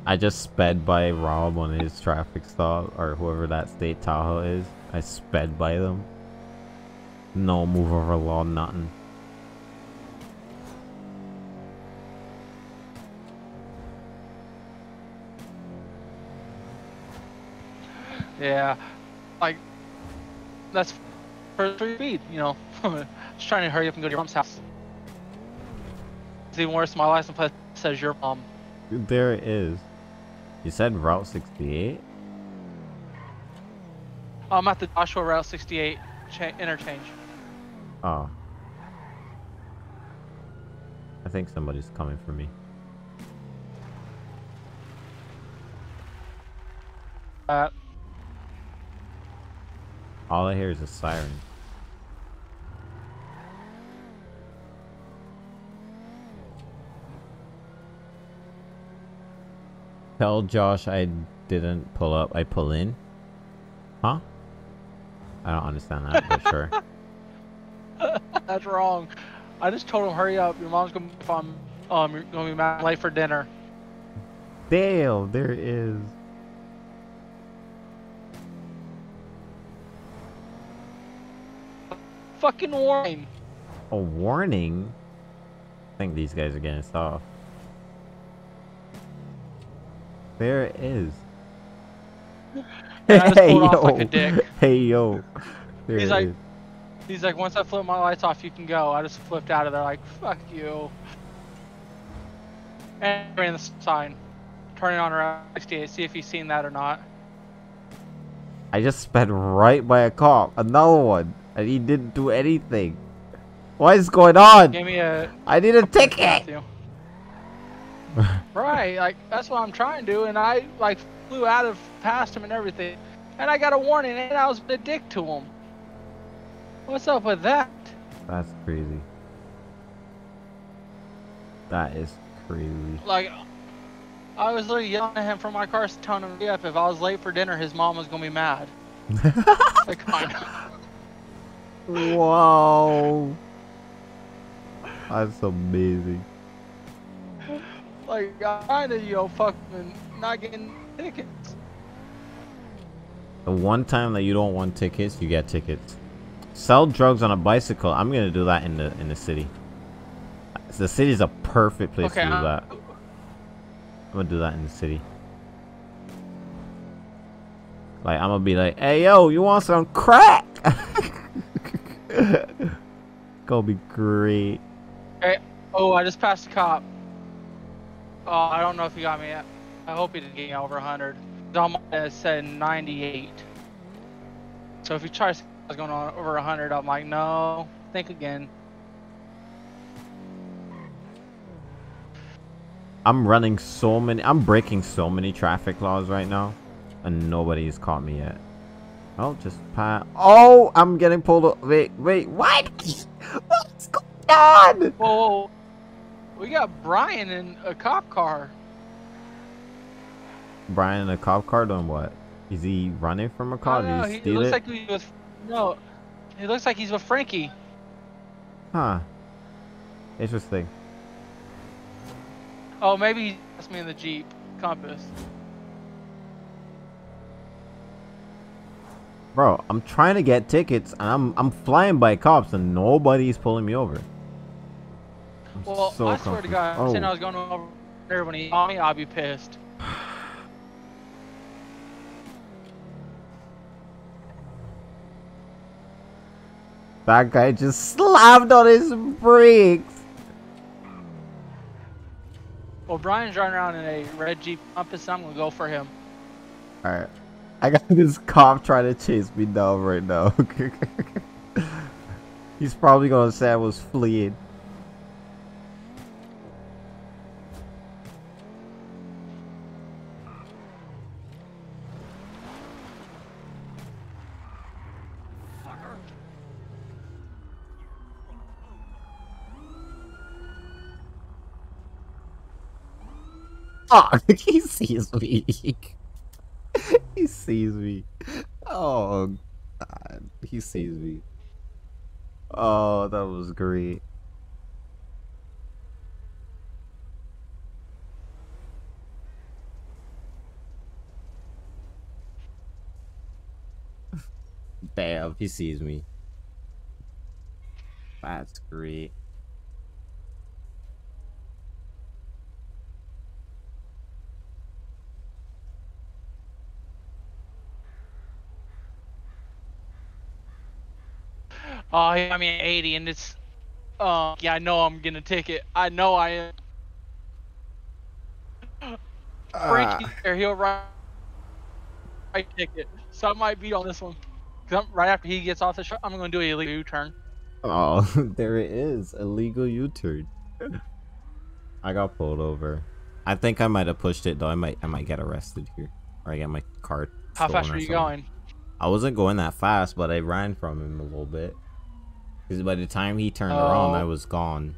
I just sped by Rob on his traffic stop, or whoever that state Tahoe is. I sped by them. No move over law, nothing. Yeah, like that's for three feet. You know, just trying to hurry up and go to your mom's house. It's even worse. My license plate says your mom. There it is. You said Route 68? I'm at the Joshua Route 68 interchange. Oh. I think somebody's coming for me. Uh, All I hear is a siren. Tell Josh I didn't pull up, I pull in. Huh? I don't understand that, but sure. that's wrong. I just told him hurry up. Your mom's gonna be on. Um, you're gonna be mad late for dinner. Dale, there it is. Fucking warning. A warning? I think these guys are getting soft. There it is. hey, I just pulled off like. Hey yo. There He's it like- is. He's like, once I flip my lights off, you can go. I just flipped out of there, like, fuck you. And ran the sign, turning on around 68, see if he's seen that or not. I just sped right by a cop. Another one. And he didn't do anything. What is going on? Gave me a I need a ticket. Right, like that's what I'm trying to do, and I like flew out of past him and everything, and I got a warning, and I was a dick to him. What's up with that? That's crazy. That is crazy. Like, I was literally yelling at him from my car, telling him, "Yep, if I was late for dinner, his mom was gonna be mad." like, come on. Wow. That's amazing. Like, I'm trying to, you know, fucking not getting tickets. The one time that you don't want tickets, you get tickets. Sell drugs on a bicycle. I'm gonna do that in the in the city. The city's a perfect place Okay, to do uh, that. I'm gonna do that in the city. Like I'm gonna be like, "Hey yo, you want some crack?" gonna be great. Oh, I just passed a cop. Oh, I don't know if he got me yet. I hope he didn't get me over 100. On my said 98. So if he tries was going on over 100, I'm like, no, think again. I'm running so many. I'm breaking so many traffic laws right now, and nobody's caught me yet. Oh, just pat. Oh, I'm getting pulled. up. Wait, wait, what? What's going on? Whoa, whoa, we got Brian in a cop car. Brian in a cop car doing what? Is he running from a car? don't know, he he, steal looks it? like he was. No, he looks like he's with Frankie. Huh. Interesting. Oh, maybe he asked me in the Jeep Compass. Bro, I'm trying to get tickets and I'm I'm flying by cops and nobody's pulling me over. I'm Well, so I swear to confused. God, Oh. saying I oh. was going over there when he saw me, I'll be pissed. That guy just slammed on his brakes. Well, Brian's driving around in a red Jeep Compass, I'm gonna go for him. Alright. I got this cop trying to chase me down right now. He's probably gonna say I was fleeing. Oh, he sees me. he sees me. Oh, God. He sees me. Oh, that was great. Damn, he sees me. That's great. Oh, he got me at 80, and it's. Oh, yeah, I know I'm gonna ticket. I know I am. Uh. Frankie, there, he'll write right ticket. So I might beat on this one. Cause I'm, right after he gets off the show, I'm gonna do a illegal U-turn. Oh, there it is. Illegal U-turn. I got pulled over. I think I might have pushed it though. I might I might get arrested here. Or I get my car. How fast or are you something. going? I wasn't going that fast, but I ran from him a little bit. Because by the time he turned around, I Oh. was gone.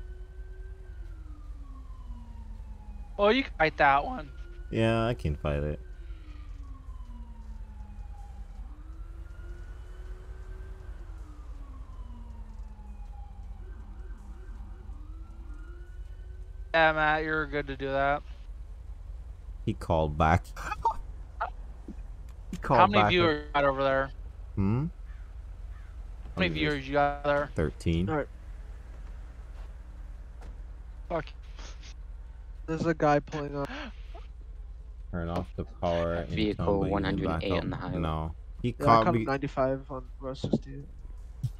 Well, you can fight that one. Yeah, I can fight it. Yeah, Matt, you're good to do that. He called back. he called How many back. viewers you got over there? Hmm? How many viewers you got there? 13. Alright, Fuck. there's a guy pulling up. Turn off the power. and Vehicle tell 108 on the highway. No. He Yeah, I caught caught me. 95 on Route 68.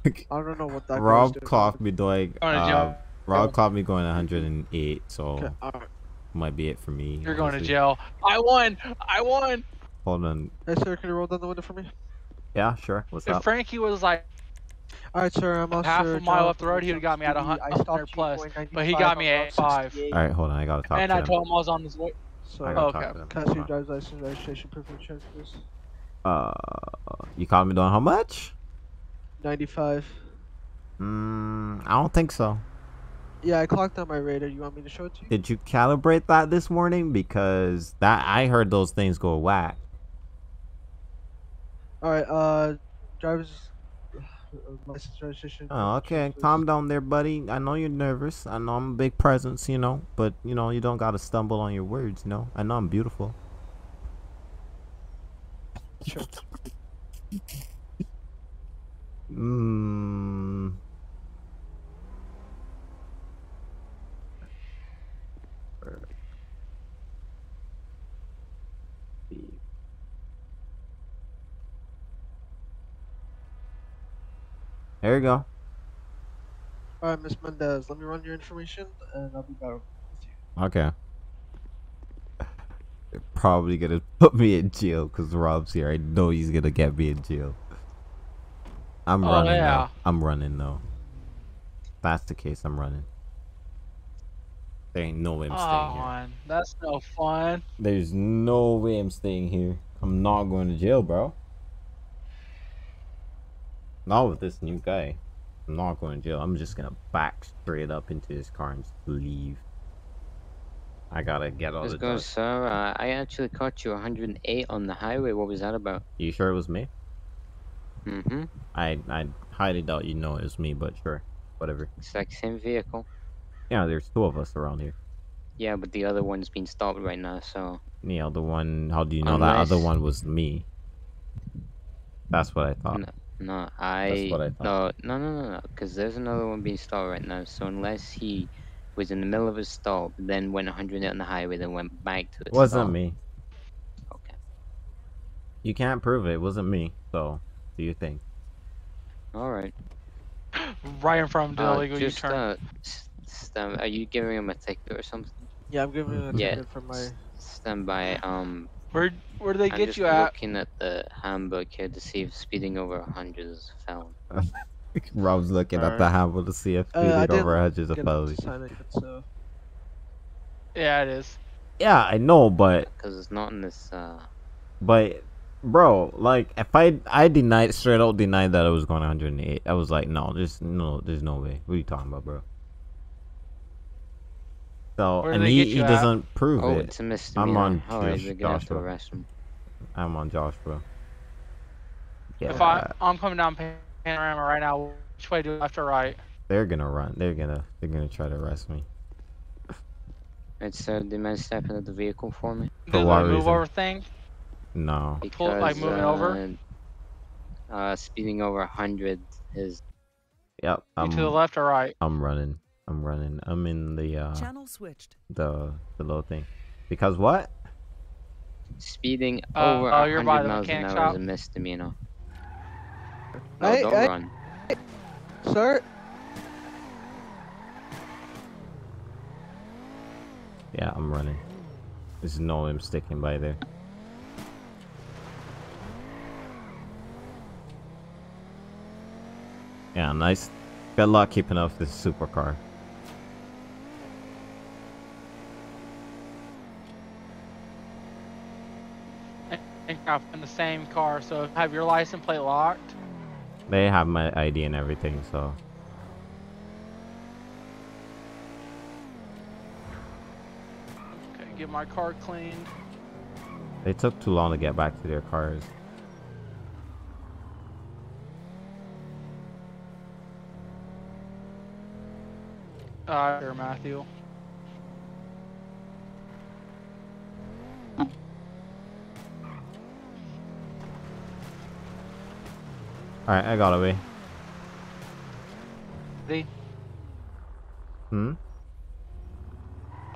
I don't know what that Rob doing. caught me doing. Going to Uh, jail. Rob caught me going 108, so Okay, alright. might be it for me. You're going to jail. I won! I won! Hold on. Hey, sir, can you roll down the window for me? Yeah, sure. What's If up? Frankie was like Alright, sir, I'm half Officer a mile John up the road, he'd have got me at a hun- I stopped 100 plus, but he got me at five. All right, hold on. I gotta talk and to I him. told him I was on his way. So, I gotta Okay. talk to him. can I see your driver's license, registration, proof of insurance, please? Uh, you caught me doing how much? 95. Mm, I don't think so. Yeah, I clocked on my radar. You want me to show it to you? Did you calibrate that this morning? Because that I heard those things go whack. Alright, uh, driver's uh, license, registration. proof Oh, okay. Calm down there, buddy. I know you're nervous. I know I'm a big presence, you know, but you know you don't gotta stumble on your words. You know, I know I'm beautiful. Sure. Mm. There you go. Alright, Miss Mendez, let me run your information and I'll be back with you. Okay. They're probably gonna put me in jail because Rob's here. I know he's gonna get me in jail. I'm Oh, running yeah. though. I'm running though. If that's the case, I'm running. There ain't no way I'm Oh, staying here. man, that's no fun. There's no way I'm staying here. I'm not going to jail, bro. Not with this new guy. I'm not going to jail. I'm just gonna back straight up into his car and leave. I gotta get all Let's the go, dust. sir. Uh, I actually caught you 108 on the highway. What was that about? You sure it was me? Mm-hmm. I I highly doubt you know it was me, but sure, whatever. Exact same vehicle. Yeah, there's two of us around here. Yeah, but the other one's being stopped right now, so... Yeah, the one. How do you know that other one was me? That's what I thought. No, no, I... what I No, no, no, no, no, because there's another one being stopped right now, so unless he was in the middle of a stop, then went 100 on the highway, then went back to It the wasn't stop. me. Okay. You can't prove it. It wasn't me. So, do you think? Alright. Right in front of the Uh, illegal just, U-turn. uh, s- stand, are you giving him a ticket or something? Yeah, I'm giving him a Yeah. ticket for my. Stand by, um... Where where do they I'm get just you at? looking at the handbook here to see if speeding over 100 is a felon. Rob's looking at the handbook to see if Uh, I speeding didn't over hedges a get felony. it, so. Yeah, it is. Yeah, I know, but Because it's not in this, uh... but bro, like if I I denied straight out denied that I was going 108. I was like, no, there's no, there's no way. What are you talking about, bro? So Where and he, he doesn't prove Oh, it. it's a misdemeanor. on Alright, Josh- they're gonna Joshua. arrest him. I'm on Josh, bro. Yeah, If I I'm coming down Panorama right now, which way do I left or right? they're gonna run. They're gonna they're gonna try to arrest me. Right, so do you mind stepping into the vehicle for me? For Do the what move reason? over thing? No, Because, Pull- like, moving over? Uh, uh, speeding over 100 is... yep. You I'm to the left or right? I'm running. I'm running. I'm in the uh Channel switched. the the little thing. Because what? Speeding Uh, over oh, you're 100 by the miles an mechanic hour shop? is a misdemeanor. No, Hey, don't hey. run. Sir? Yeah, I'm running. There's no way I'm sticking by there. Yeah, nice. Good luck keeping up this supercar. And I'm in the same car, so have your license plate locked. They have my ID and everything, so Okay, get my car cleaned. they took too long to get back to their cars. Uh, here, Matthew. Alright, I got away. The Hmm?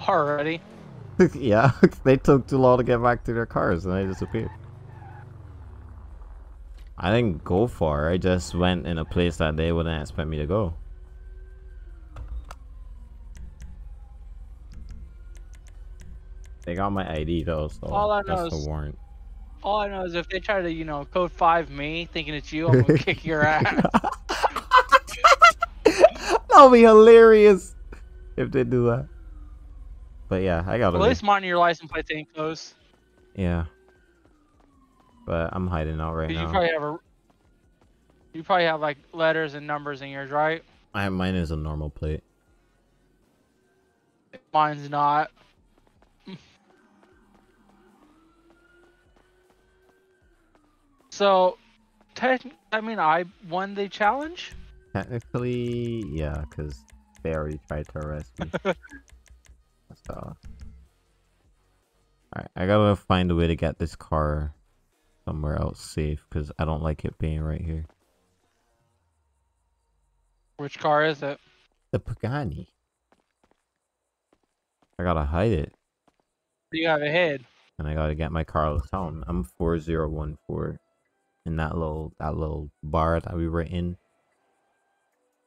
already. yeah, they took too long to get back to their cars and they disappeared. I didn't go far, I just went in a place that they wouldn't expect me to go. They got my ID though, so All I know that's is- the warrant. All I know is if they try to, you know, code five me, thinking it's you, I'm gonna kick your ass. That'll be hilarious if they do that. But yeah, I got At away. least mine your license plate ain't close. Yeah. But I'm hiding out right 'Cause you now. probably have a. You probably have like letters and numbers in yours, right? I mine is a normal plate. Mine's not. So, tech, I mean, I won the challenge. Technically, yeah, because they already tried to arrest me. so, alright, I gotta find a way to get this car somewhere else safe because I don't like it being right here. Which car is it? The Pagani. I gotta hide it, You have a head. and I gotta get my car out of town. I'm four zero one four, in that little that little bar that we were in.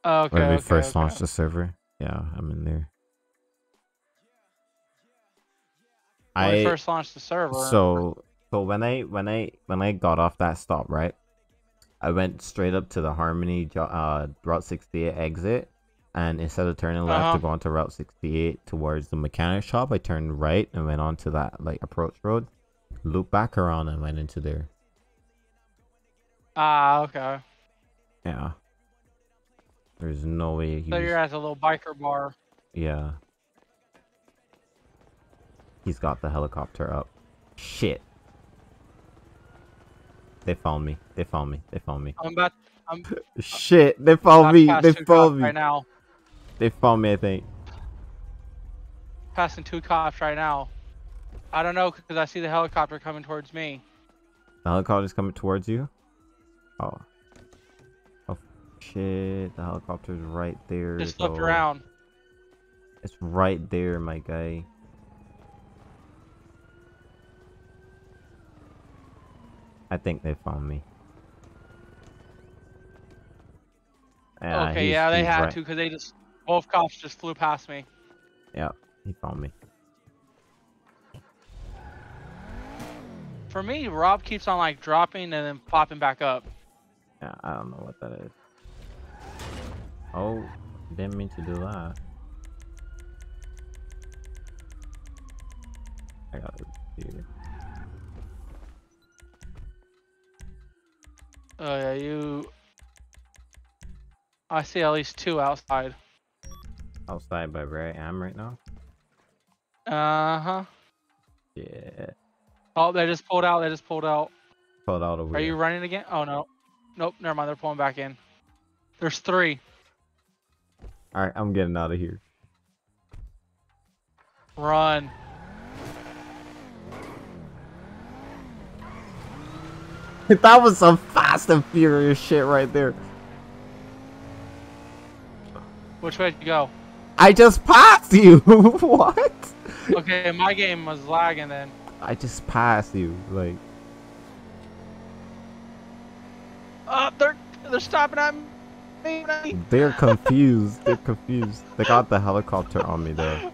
Okay. when we okay, first okay. launched the server. Yeah, I'm in there. When we I first launched the server. so so when I when I when I got off that stop, right? I went straight up to the Harmony uh Route 68 exit, and instead of turning left Uh-huh. to go onto Route 68 towards the mechanic shop, I turned right and went onto that like approach road, looped back around and went into there. Ah, okay. Yeah. There's no way he So was- you're at a little biker bar. Yeah. He's got the helicopter up. Shit. They found me. They found me. They found me. I'm about. I'm Shit. They found me. They found me. right now. They found me, I think. Passing two cops right now. I don't know because I see the helicopter coming towards me. The helicopter's coming towards you. Oh. Oh shit. The helicopter's right there. Just though. around. It's right there, my guy. I think they found me. Yeah, okay, yeah, they had right. to because they just both cops just flew past me. Yeah, he found me. For me, Rob keeps on like dropping and then popping back up. Yeah, I don't know what that is. Oh, didn't mean to do that. I gotta do. Oh yeah, you. I see at least two outside. outside by where I am right now. Uh huh. Yeah, Oh, they just pulled out. They just pulled out. pulled out over Are you running again? Oh no. Nope. Never mind. They're pulling back in. There's three. All right, I'm getting out of here. Run. that was some fast and furious shit right there. Which way did you go? I just passed you. what? Okay, my game was lagging then. I just passed you. Like, Oh, they're they're stopping at me. they're confused. they're confused. They got the helicopter on me though.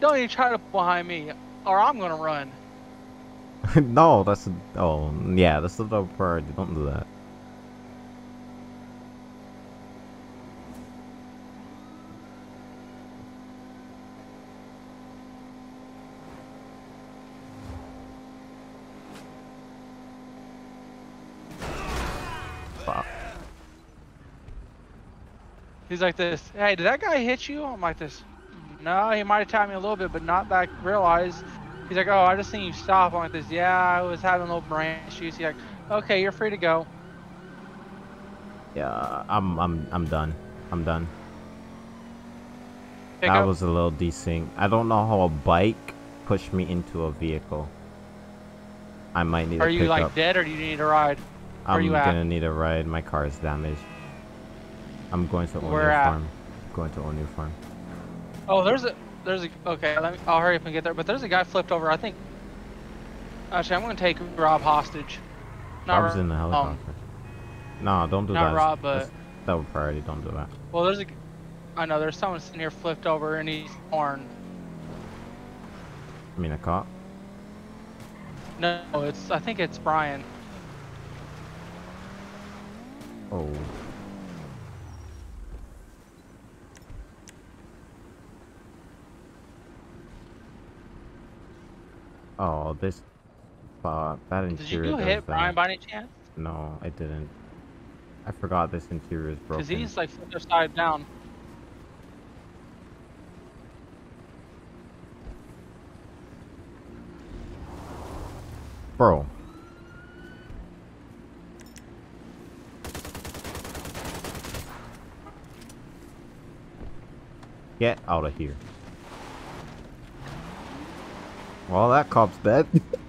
Don't even try to behind me, or I'm gonna run. no, that's a, oh yeah, that's the low priority. Don't do that. He's like this. Hey, did that guy hit you? I'm like this. No, he might have tapped me a little bit, but not that realized. He's like, oh, I just seen you stop. I'm like this. Yeah, I was having a little brain issues. He's like, okay, you're free to go. Yeah, I'm I'm I'm done. I'm done. Pick that up. was a little desync. I don't know how a bike pushed me into a vehicle. I might need Are you like up. dead, or do you need a ride? I'm are you gonna need a ride. My car is damaged. I'm going to Where O'Neill at? Farm. Going to O'Neill Farm. Oh, there's a, there's a. Okay, let me. I'll hurry up and get there. But there's a guy flipped over. I think. Actually, I'm gonna take Rob hostage. Not Rob's Ro- in the um, helicopter. no, don't do not that. Not Rob, but- That's- that would priority. Don't do that. Well, there's a. I know there's someone sitting here flipped over and he's torn. I mean, a cop. No, it's. I think it's Brian. Oh. Oh, this. Uh, that Did interior. you does hit Brian by any chance? No, I didn't. I forgot this interior is broken. Because he's like flipped upside down. Bro. Get out of here. Well, that cop's dead.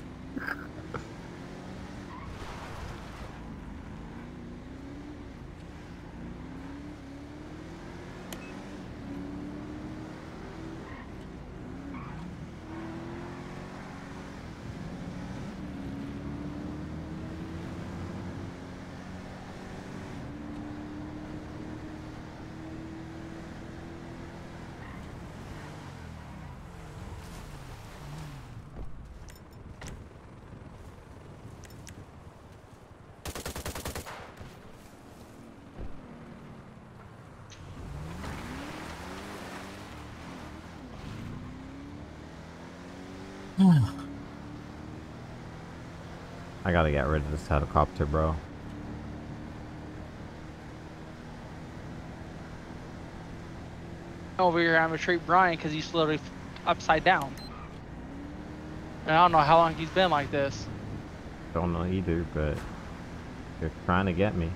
I gotta get rid of this helicopter, bro. Over here, I'm gonna treat Brian because he's literally upside down. And I don't know how long he's been like this. Don't know either, but you're trying to get me.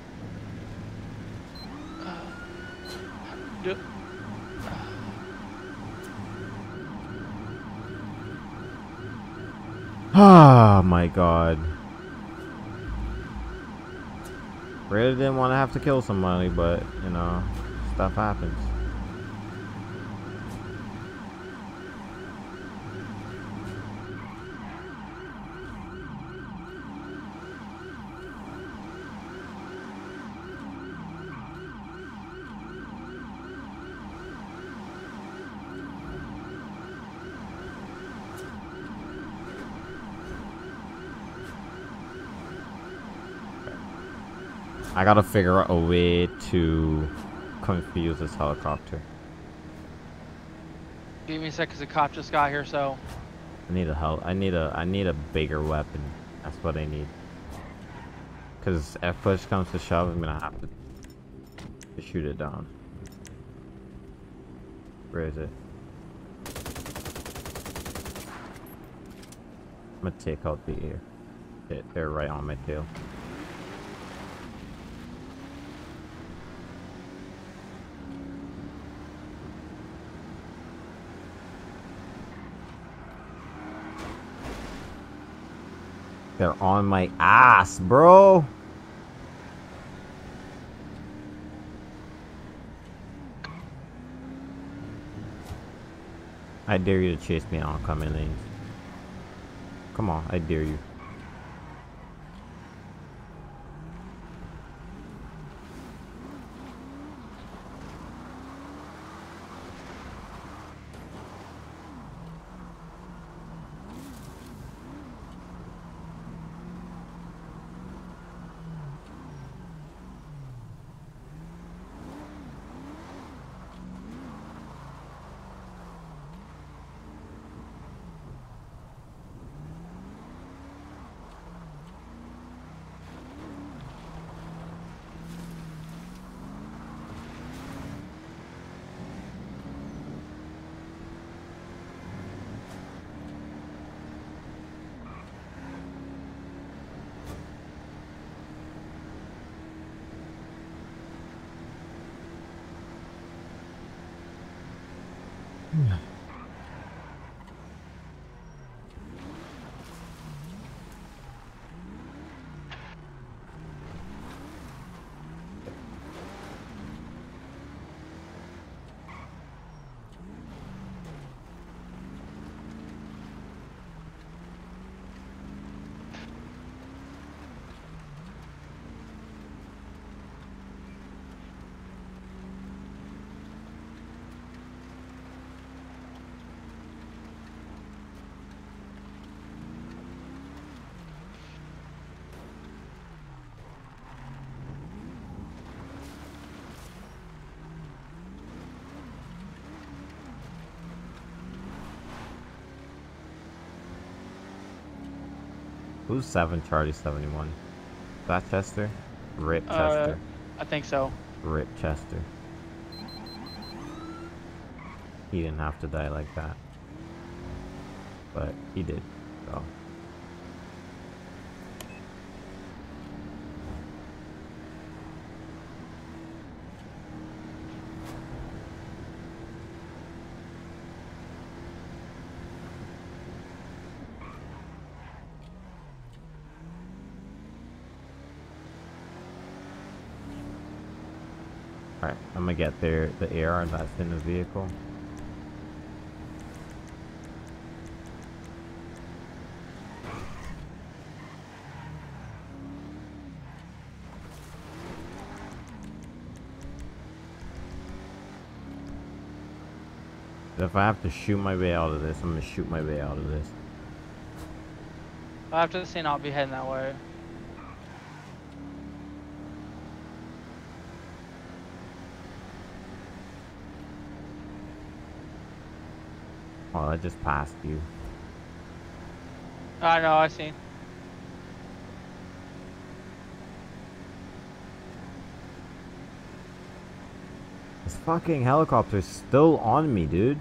Oh my god. Really didn't want to have to kill somebody, but you know, stuff happens. I gotta figure out a way to confuse this helicopter. Give me a sec, cause the cop just got here, so I need a hel I need a I need a bigger weapon. That's what I need. Cause if push comes to shove, I'm gonna have to, shoot it down. Where is it? I'm gonna take out the ear. They- They're right on my tail. They're on my ass, bro. I dare you to chase me lanes. Come on, I dare you. Who's seven Charlie seventy one? Is that Chester? Rip Uh, Chester. I think so. Rip Chester. He didn't have to die like that. But he did. So Alright, I'm gonna get there the AR that's in the vehicle. If I have to shoot my way out of this, I'm gonna shoot my way out of this. After the scene, I'll be heading that way. Oh, I just passed you. I know, I seen. This fucking helicopter's still on me, dude.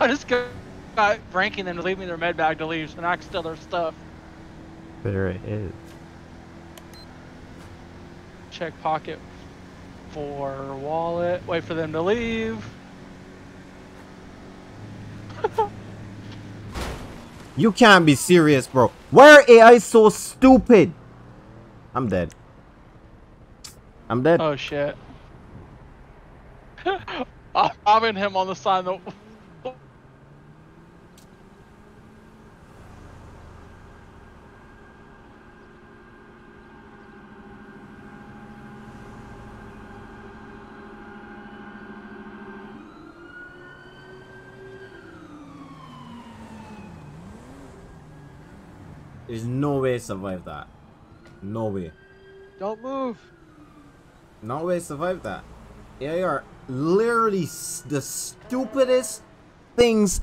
I just got, got ranking them to leave me their med bag to leave, so I can steal their stuff. There it is. Check pocket for wallet. Wait for them to leave. You can't be serious, bro. Why are AI so stupid? I'm dead. I'm dead. Oh shit. I'm robbing him on the side of the. There's no way to survive that. No way. Don't move. No way to survive that. AI are literally the stupidest things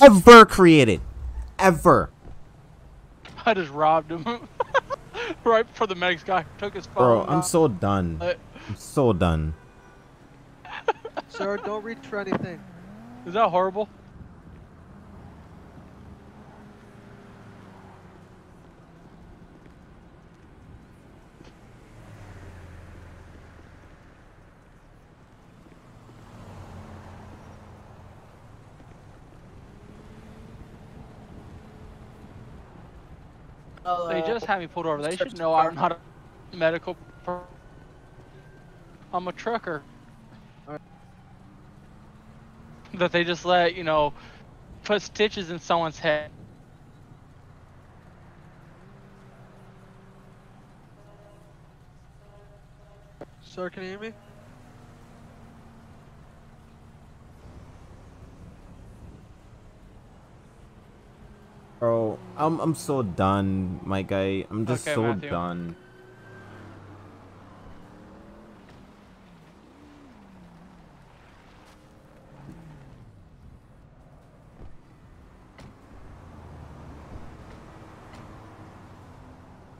ever created. Ever. I just robbed him. right before the medics guy took his phone. Bro, I'm so done. Uh, I'm so done. Sir, don't reach for anything. Is that horrible? They just had me pulled over. They should know I'm not a medical. I'm a trucker. That they just let you know, put stitches in someone's head. Sir, can you hear me? Bro, I'm I'm so done, my guy. I'm just Okay, so Matthew. done.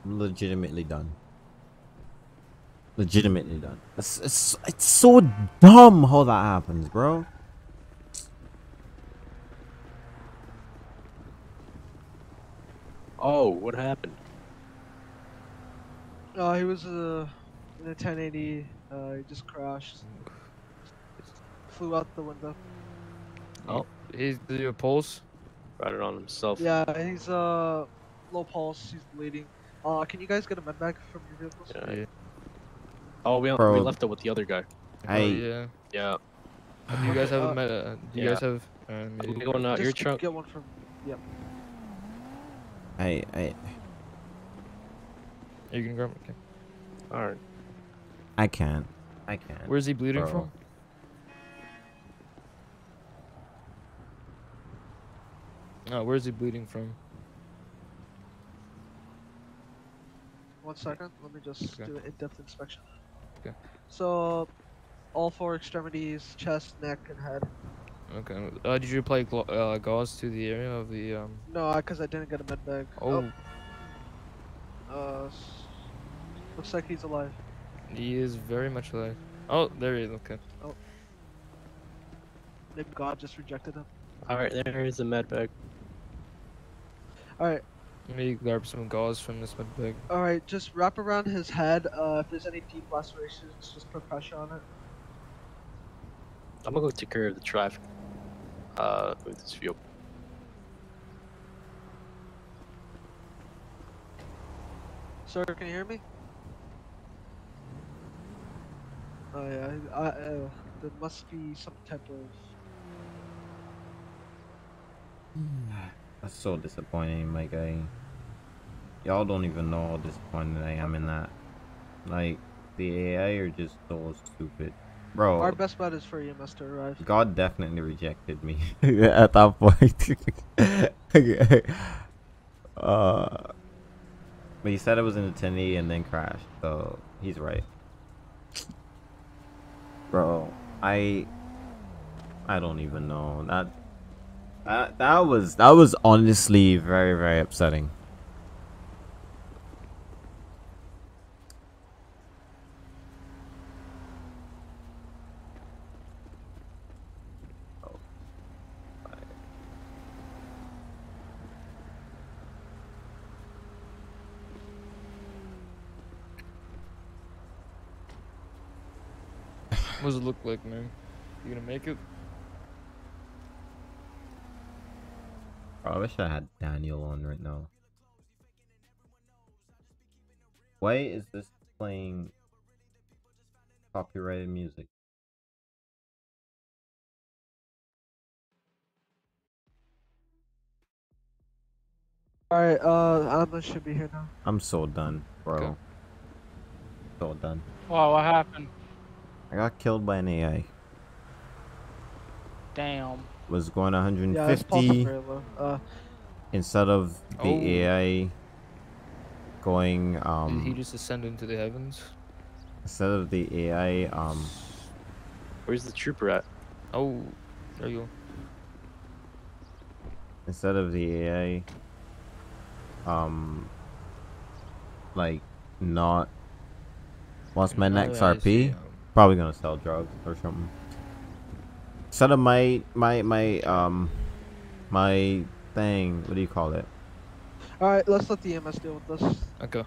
I'm legitimately done. Legitimately done. It's, it's, it's so dumb how that happens, bro. Oh, what happened? Uh, he was uh, in a 1080. Uh, he just crashed. Flew out the window. Oh, he's the pulse. Brought it on himself. Yeah, he's uh low pulse. He's bleeding. Uh, can you guys get a med bag from your vehicles? Yeah. Yeah. Oh, we, we left it with the other guy. Oh, yeah. Yeah. Do you guys have Uh, a med? Uh, do you yeah. guys have? Uh, Are maybe- we going out your Just trunk? Get one from. I I you gonna grab. him? Okay. Alright. I can't. I can't. Where's he bleeding Bro. from? Oh, where's he bleeding from? One second. Let me just Okay. do an in-depth inspection. Okay. So, all four extremities: chest, neck, and head. Okay. Uh, did you play uh, gauze to the area of the um? No, because I didn't get a med bag. Oh, Uh, s- looks like he's alive. he is very much alive. Oh, there he is. Okay. Oh. Maybe God just rejected him. Alright, there is a med bag. All right, Maybe grab some gauze from this med bag. all right. Just wrap around his head. Uh, if there's any deep lacerations, just put pressure on it. I'm gonna go take care of the traffic. Uh, with this fuel. Sir, can you hear me? Oh yeah, I, I, uh, there must be some type of. That's so disappointing, my guy. Y'all don't even know how disappointed I am in that. Like the AI are just so stupid, bro. Our best bet is for EMS to arrive. God definitely rejected me at that point. uh, but he said it was in the 1080 and then crashed, so he's right. Bro, I I don't even know. That that that was that was honestly very very upsetting. Look like, man? You gonna make it? Bro, I wish I had Daniel on right now. Why is this playing copyrighted music? Alright, uh, Alma should be here now. I'm so done, bro. Okay. So done. Wow, what happened? I got killed by an AI. Damn. Was going Yeah, his pulse is 150 very low. Uh, instead of the Oh. AI going Um, Did um he just ascend into the heavens? instead of the AI um Where's the trooper at? Oh, there you go. instead of the AI um like not what's my Oh, next yeah, I RP? Probably gonna sell drugs or something. Instead of my my my um my thing, what do you call it? alright, let's let the EMS deal with this. Okay.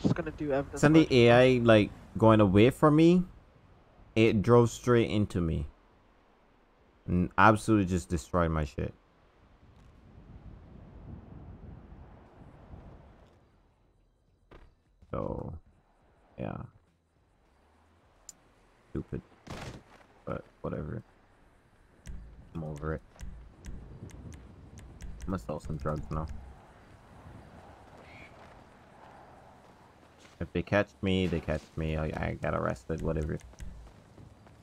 Just gonna do evidence. Send the. AI like going away from me, it drove straight into me. And absolutely just destroyed my shit. So yeah. Stupid. But whatever. I'm over it. I'm gonna sell some drugs now. If they catch me, they catch me. I, I got arrested, whatever.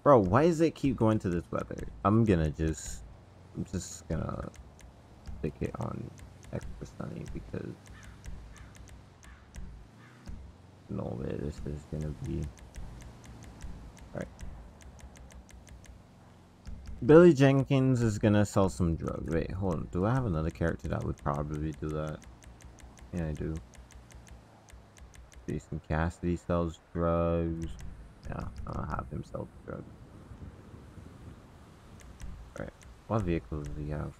Bro, why does it keep going to this weather? I'm gonna just... I'm just gonna stick it on extra sunny because... No way this is gonna be... Alright. Billy Jenkins is gonna sell some drugs. Wait, hold on. Do I have another character that would probably do that? Yeah, I do. Jason Cassidy sells drugs. Yeah, I'll have him sell drugs. Alright, what vehicles does he have?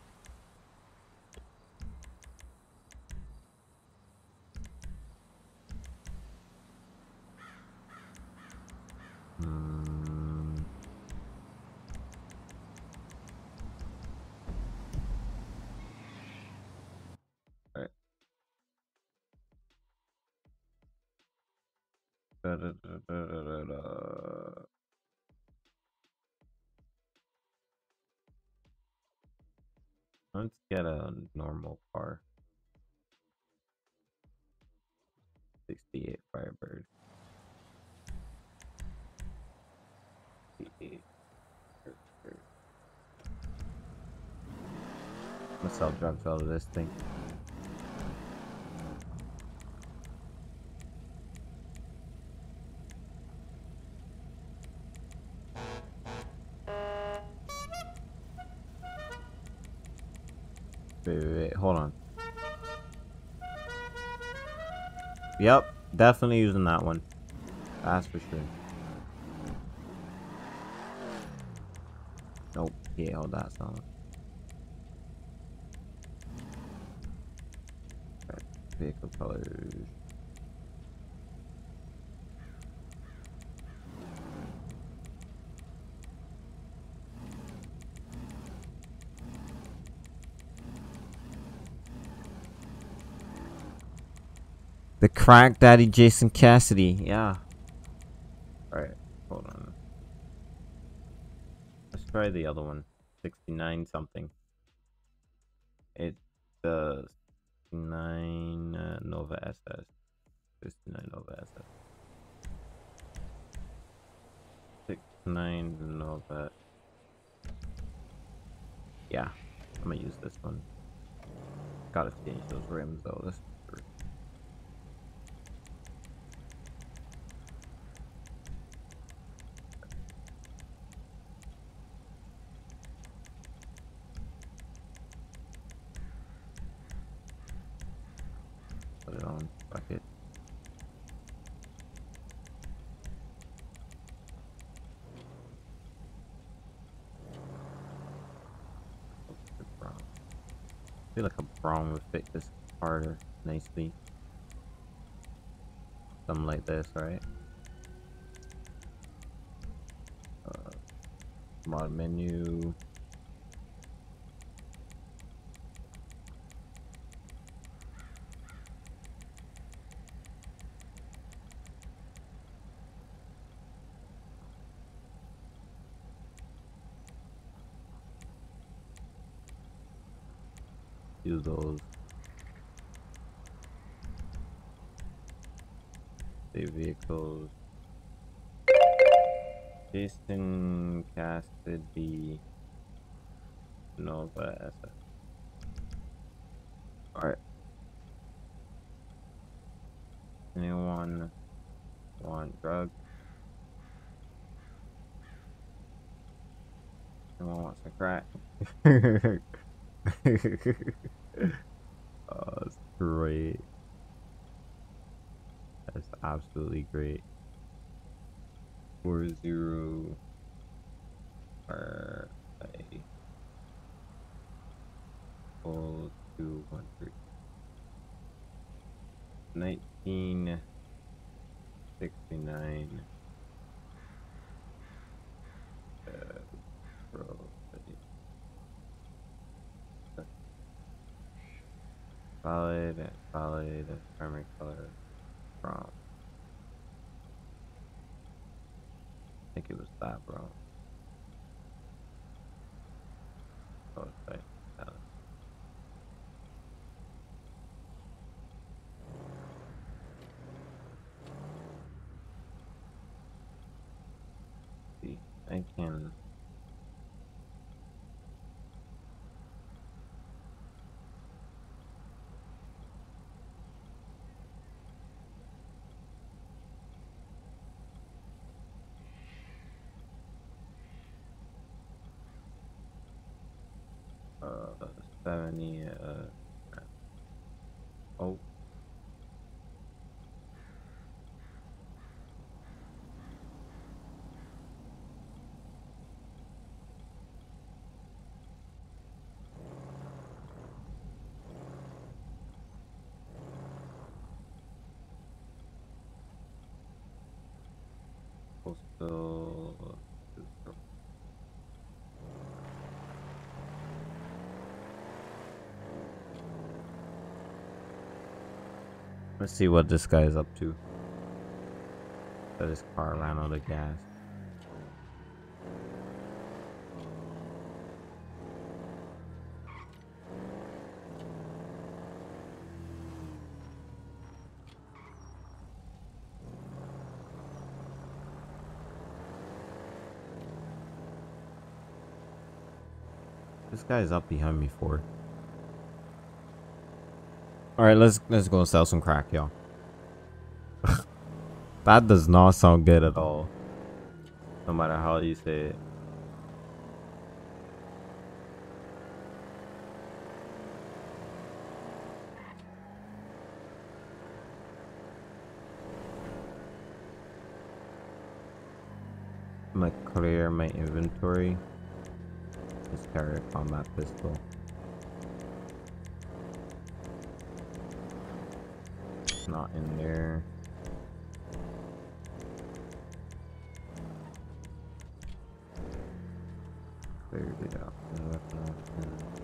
Da-da-da-da-da-da. Let's get a normal car. 68 Firebird. 68 Firebird. I'm gonna sell drugs out of this thing. Wait, wait, wait, hold on. Yep, definitely using that one. That's for sure. Nope, yeah, hold that song. Vehicle colors. The crack daddy Jason Cassidy, yeah. Alright, hold on. Let's try the other one. 69 something. It's the uh, 69 uh, Nova SS. 69 Nova SS. 69 Nova. Yeah, I'm gonna use this one. Gotta change those rims though. This The brown. I feel like a brown would fit this harder nicely. Something like this, right? Uh, mod menu. Those. The vehicles. Jason Cassidy Nova SF. Alright. Anyone want drugs? Anyone wants some crack? that's great. That's absolutely great. Four zero R A four two one three. Nineteen sixty nine. Uh. Valid, valid, primary color, from. I think it was that, bro. Oh, like, valid. See, I can. uh, 70, uh, oh. Let's see what this guy is up to. That his car ran out of gas. This guy's up behind me for. All right, let's let's go sell some crack, y'all. that does not sound good at all. No matter how you say it. Gonna clear my inventory. Just carry a combat pistol. Not in there. Cleared it out. Uh, uh, uh.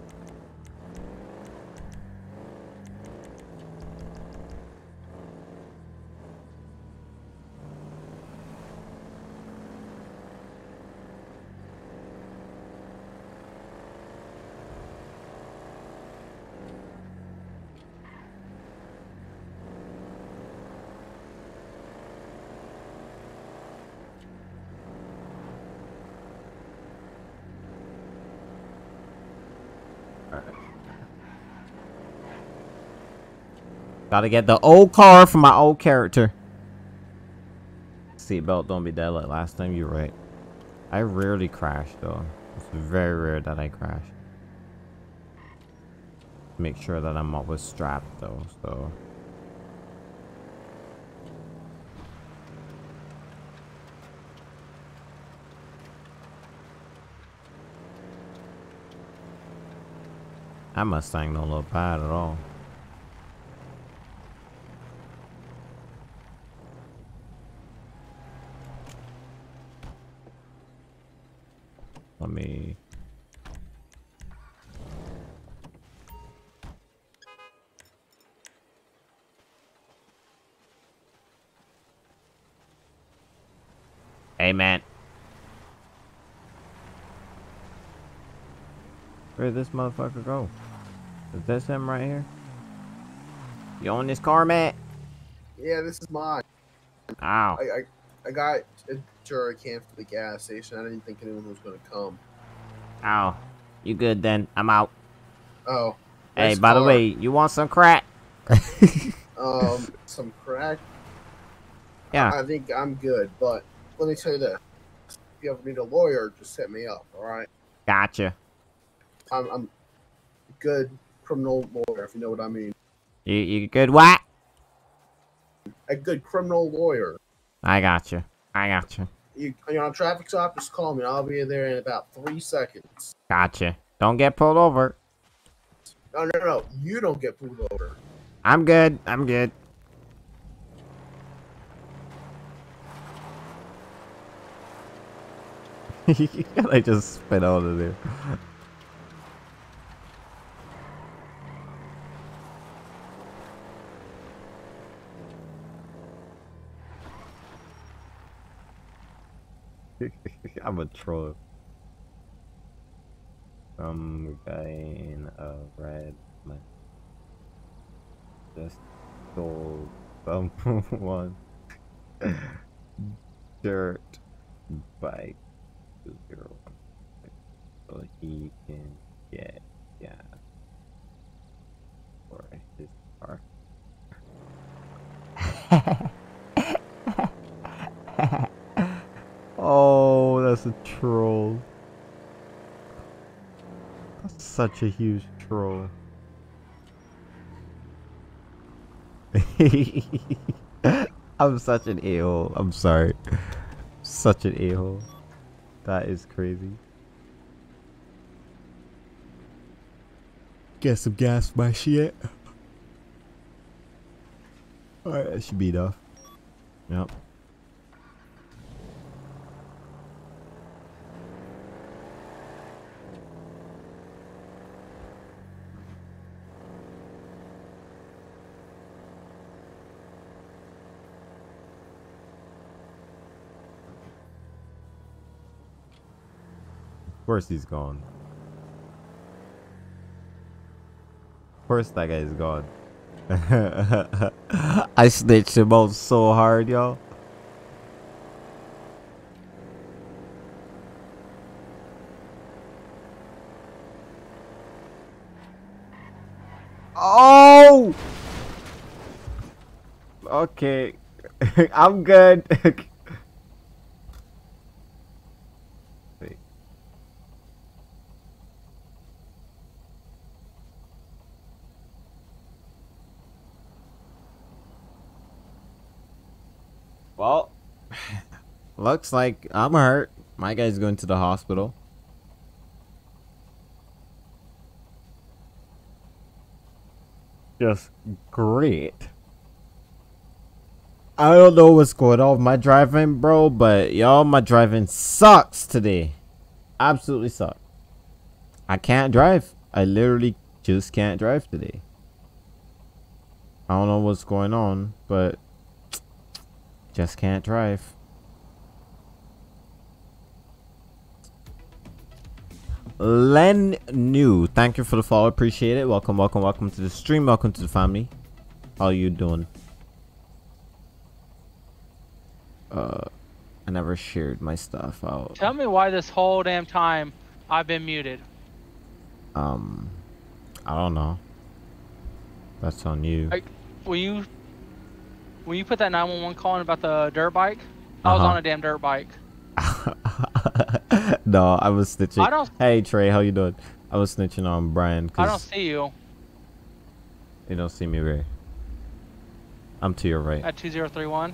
Gotta get the old car for my old character. Seatbelt don't be dead like last time, you're right. I rarely crash though. It's very rare that I crash. Make sure that I'm always strapped though, so. That Mustang don't look bad at all. Let me. Hey, man. Where'd this motherfucker go? Is this him right here? You own this car, man? Yeah, this is mine. Ow. I I, I got a jerry can for the gas station. I didn't think anyone was gonna come. Ow. You good then? I'm out. Oh. Hey, by the way, you want some crack? um, some crack. Yeah. I think I'm good, but let me tell you this: if you ever need a lawyer, just set me up. All right. Gotcha. I'm I'm a good criminal lawyer, if you know what I mean. You you good? What? A good criminal lawyer. I got you. I got You, you're on traffic stop, just call me. I'll be there in about three seconds. Gotcha. Don't get pulled over. No, no, no. You don't get pulled over. I'm good. I'm good. I just spit out of there. I'm a troll. Some guy in a red man just stole someone dirt bike to zero so he can get gas for his car. oh, that's a troll. That's such a huge troll. I'm such an a-hole. I'm sorry. Such an a-hole. That is crazy. Get some gas for my shit. Alright, that should be enough. Yep. Course he's gone. Of course that guy's gone. I snitched him out so hard, yo. Oh! Okay. I'm good. Wait. Well, looks like I'm hurt. My guy's going to the hospital. Just great. I don't know what's going on with my driving, bro, but y'all, my driving sucks today. Absolutely sucks. I can't drive. I literally just can't drive today. I don't know what's going on, but just can't drive. Len New, thank you for the follow. Appreciate it. Welcome, welcome, welcome to the stream. Welcome to the family. How you doing? Uh, I never shared my stuff out. Tell me why this whole damn time I've been muted. Um, I don't know. That's on you. Like, When you when you put that 911 call in about the dirt bike, I was Uh-huh. on a damn dirt bike. no, I was snitching. I don't Hey Trey, how you doing? I was snitching on Brian I don't see you you don't see me right. I'm to your right. at 2031.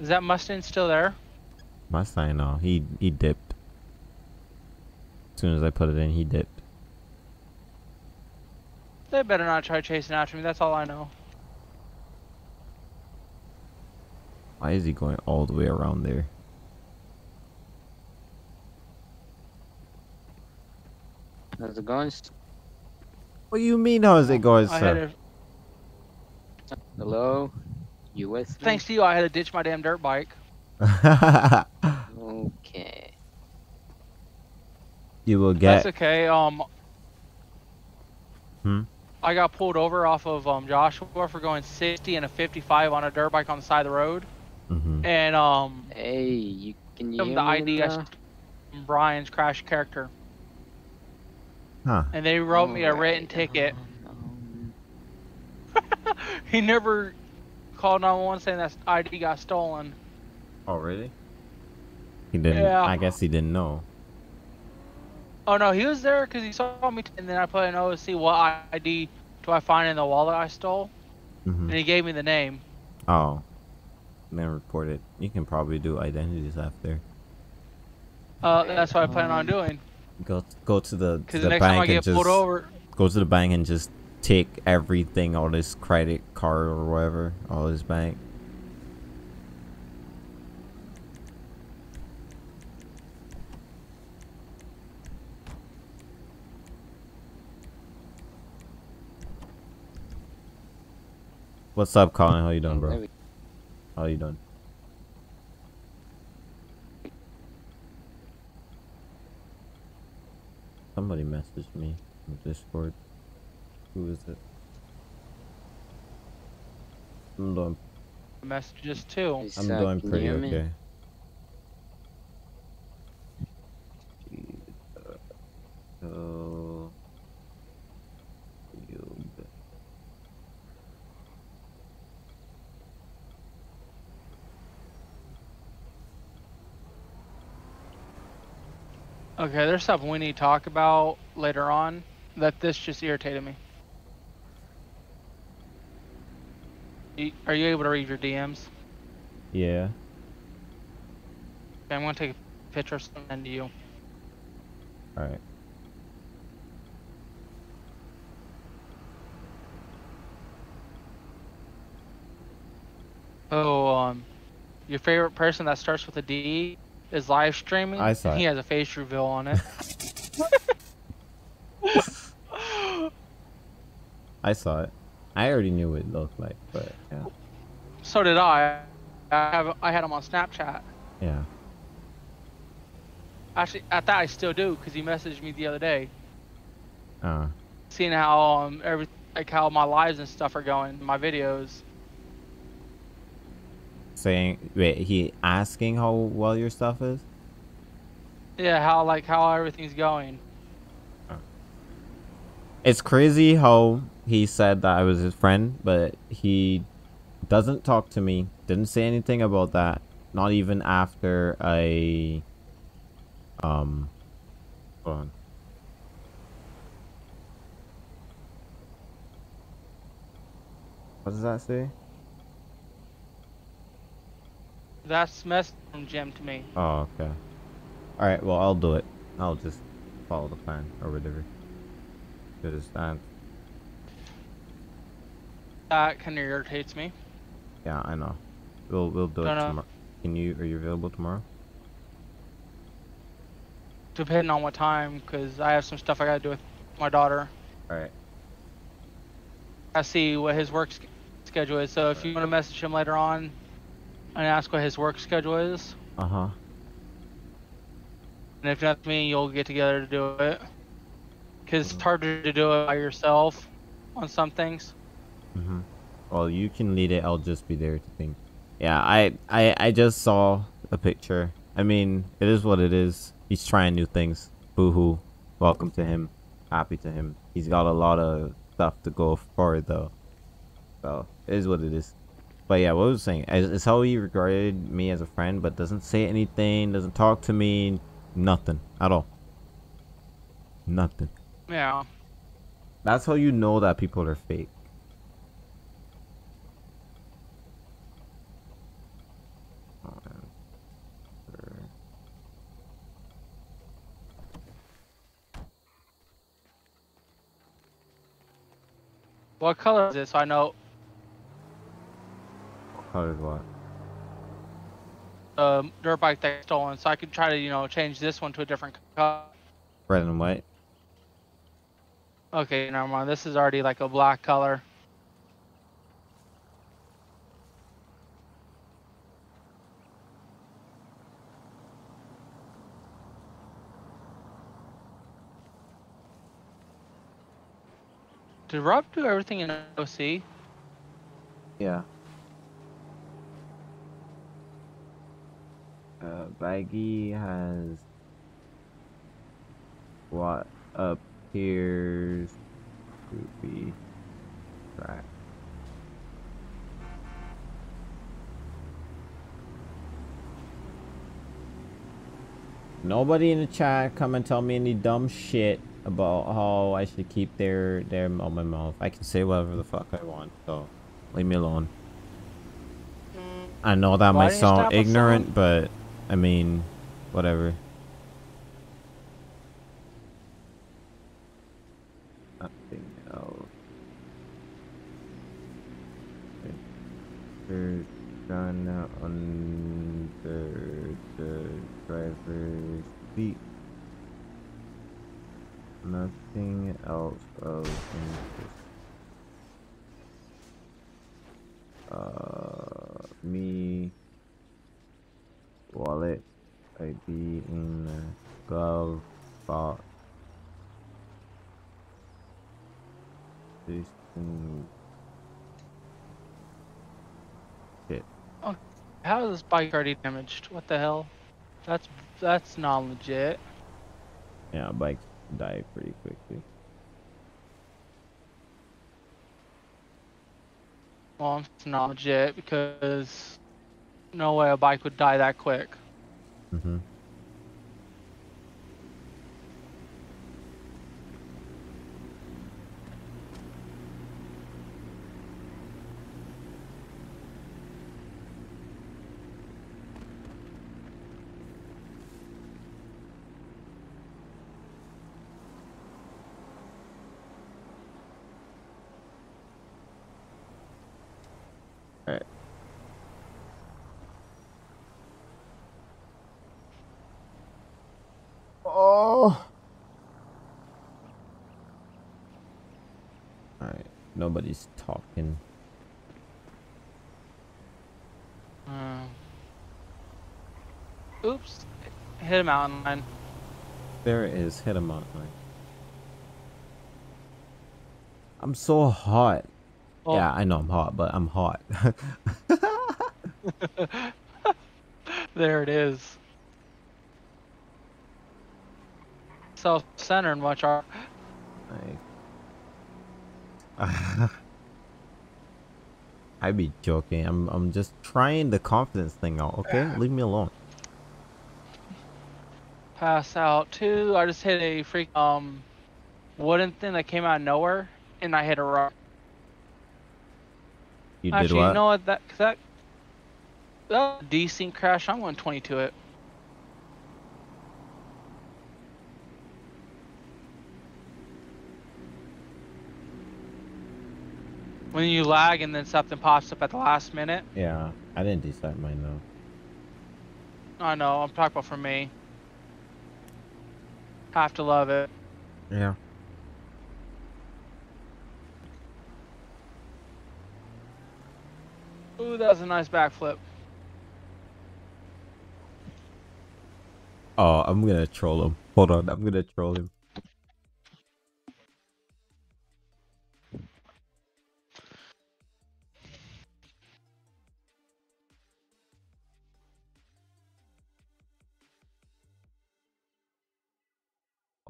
Is that Mustang still there? My sign no, he he dipped. As soon as I put it in, he dipped. They better not try chasing after me. That's all I know. Why is he going all the way around there? How's it going? What do you mean? How is it going, I had sir? to, Hello? You with me? thanks to you, I had to ditch my damn dirt bike. Okay. you will get... That's okay. Um, Hmm? I got pulled over off of um, Joshua for going 60 and a 55 on a dirt bike on the side of the road, hmm and um, Hey, you can you the ID I from Brian's crash character, Huh? and they wrote me a written Alright, ticket. um, he never called 911 saying that ID got stolen. Oh really? He didn't. Yeah. I guess he didn't know. Oh no, he was there because he saw me, and then I put an OSC. What ID do I find in the wallet I stole? hmm And he gave me the name. Oh. Then report it. You can probably do identities after. Uh, that's what I plan on doing. Go go to the, to the the next time I bank and just over, go to the bank and just take everything, all this credit card or whatever, all this bank. What's up, Colin? How you doing, there bro? We- How you doing? Somebody messaged me on Discord. Who is it? I'm doing, messages too. Hey, I'm doing can you pretty hear me? okay. Uh, so, you Okay, there's something we need to talk about later on. That this just irritated me. Are you able to read your DMs? yeah. Okay, I'm gonna take a picture of something to you. All right. Oh, um, your favorite person that starts with a D is live streaming. I saw He it. has a face reveal on it. I saw it. I already knew what it looked like, but yeah, so did I. I have I had him on Snapchat. yeah. Actually, at that I still do because he messaged me the other day, Uh, seeing how um every like how my lives and stuff are going, my videos. Saying, wait, he asking how well your stuff is? Yeah, how like how everything's going. It's crazy how he said that I was his friend, but he doesn't talk to me. Didn't say anything about that. Not even after I um hold on. What does that say? That's mess from Jim to me. Oh, okay. Alright, well I'll do it. I'll just follow the plan or whatever. Because that That kind of irritates me. yeah, I know. We'll we'll do it Don't know. tomorrow. Can you are you available tomorrow? Depending on what time, because I have some stuff I gotta do with my daughter. Alright. I see what his work schedule is. So if you want to message him later on and ask what his work schedule is, Uh-huh. and if not me, you'll get together to do it. Because Mhm. it's harder to do it by yourself on some things. Mm-hmm. Well, you can lead it. I'll just be there to think. Yeah, I, I, I just saw a picture. I mean, it is what it is. He's trying new things. Boo hoo. welcome to him. Happy to him. He's got a lot of stuff to go for though. So it is what it is. But yeah, what I was saying is, is how he regarded me as a friend, but doesn't say anything, doesn't talk to me, nothing at all. Nothing. Yeah. That's how you know that people are fake. What color is it? So I know How what? um, dirt bike that got stolen, so I could try to you know change this one to a different color. Red and white. Okay, never mind. This is already like a black color. Did Rob do everything in OC? Yeah. Uh, Baggy has what appears to be track. Nobody in the chat come and tell me any dumb shit about how I should keep their their on my mouth. I can say whatever the fuck I want, so leave me alone. I know that Why might sound ignorant, but I mean, whatever. Nothing else. There's gun under the driver's seat. Nothing else of interest. Uh, me, wallet, ID in the uh, glove box. This thing. Shit. Oh, how is this bike already damaged? What the hell? That's that's not legit. Yeah, bikes die pretty quickly. Well, it's not legit because no way a bike would die that quick. Mm-hmm. Alright. Oh. Alright. Nobody's talking. Uh, oops. Hit a mountain line. There it is. Hit him on line. I'm so hot. Oh. Yeah, I know I'm hot, but I'm hot. There it is. Self-centered much are. I I be joking. I'm I'm just trying the confidence thing out, okay? Leave me alone. Pass out too. I just hit a freak um wooden thing that came out of nowhere, and I hit a rock. You did what? you know what? That cause that decent crash. I'm going 20 to it. When you lag and then something pops up at the last minute. Yeah, I didn't decide mine though. I know. I'm talking about for me. Have to love it. Yeah. Ooh, that was a nice backflip. Oh, I'm gonna troll him. Hold on, I'm gonna troll him.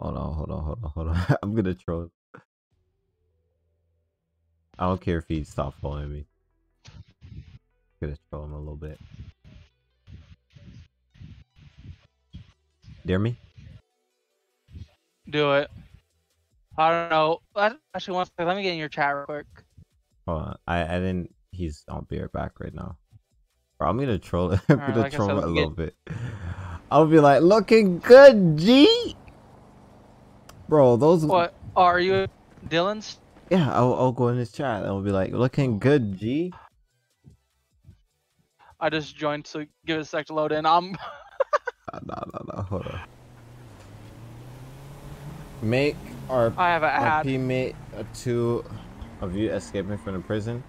Hold on, hold on, hold on, hold on. I'm gonna troll. I don't care if he stops following me. I'm gonna troll him a little bit. Dare me? Do it. I don't know. Actually, one second. Let me get in your chat real quick. Hold on. I, I didn't. He's on beer back right now. Bro, I'm gonna troll. I'm Alright, gonna like troll said, him a we little get- bit. I'll be like, looking good, G. Bro, those. What are you, Dylan's? Yeah, I'll, I'll go in his chat. and I'll be like, looking good, G. I just joined, so give it a sec to load in. I'm. No, no, no. Hold on. Make our I have an our teammate two of you escaping from the prison.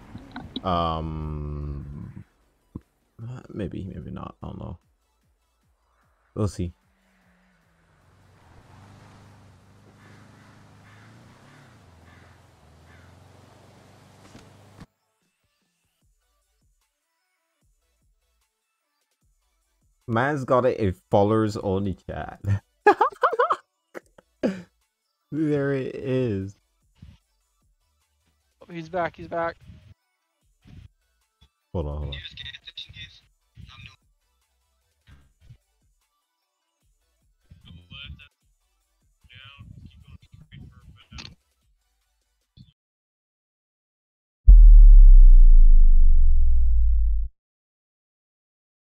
Um, maybe, maybe not. I don't know. We'll see. Man's got it a followers only chat. there it is. Oh, he's back. He's back. Hold on, hold on.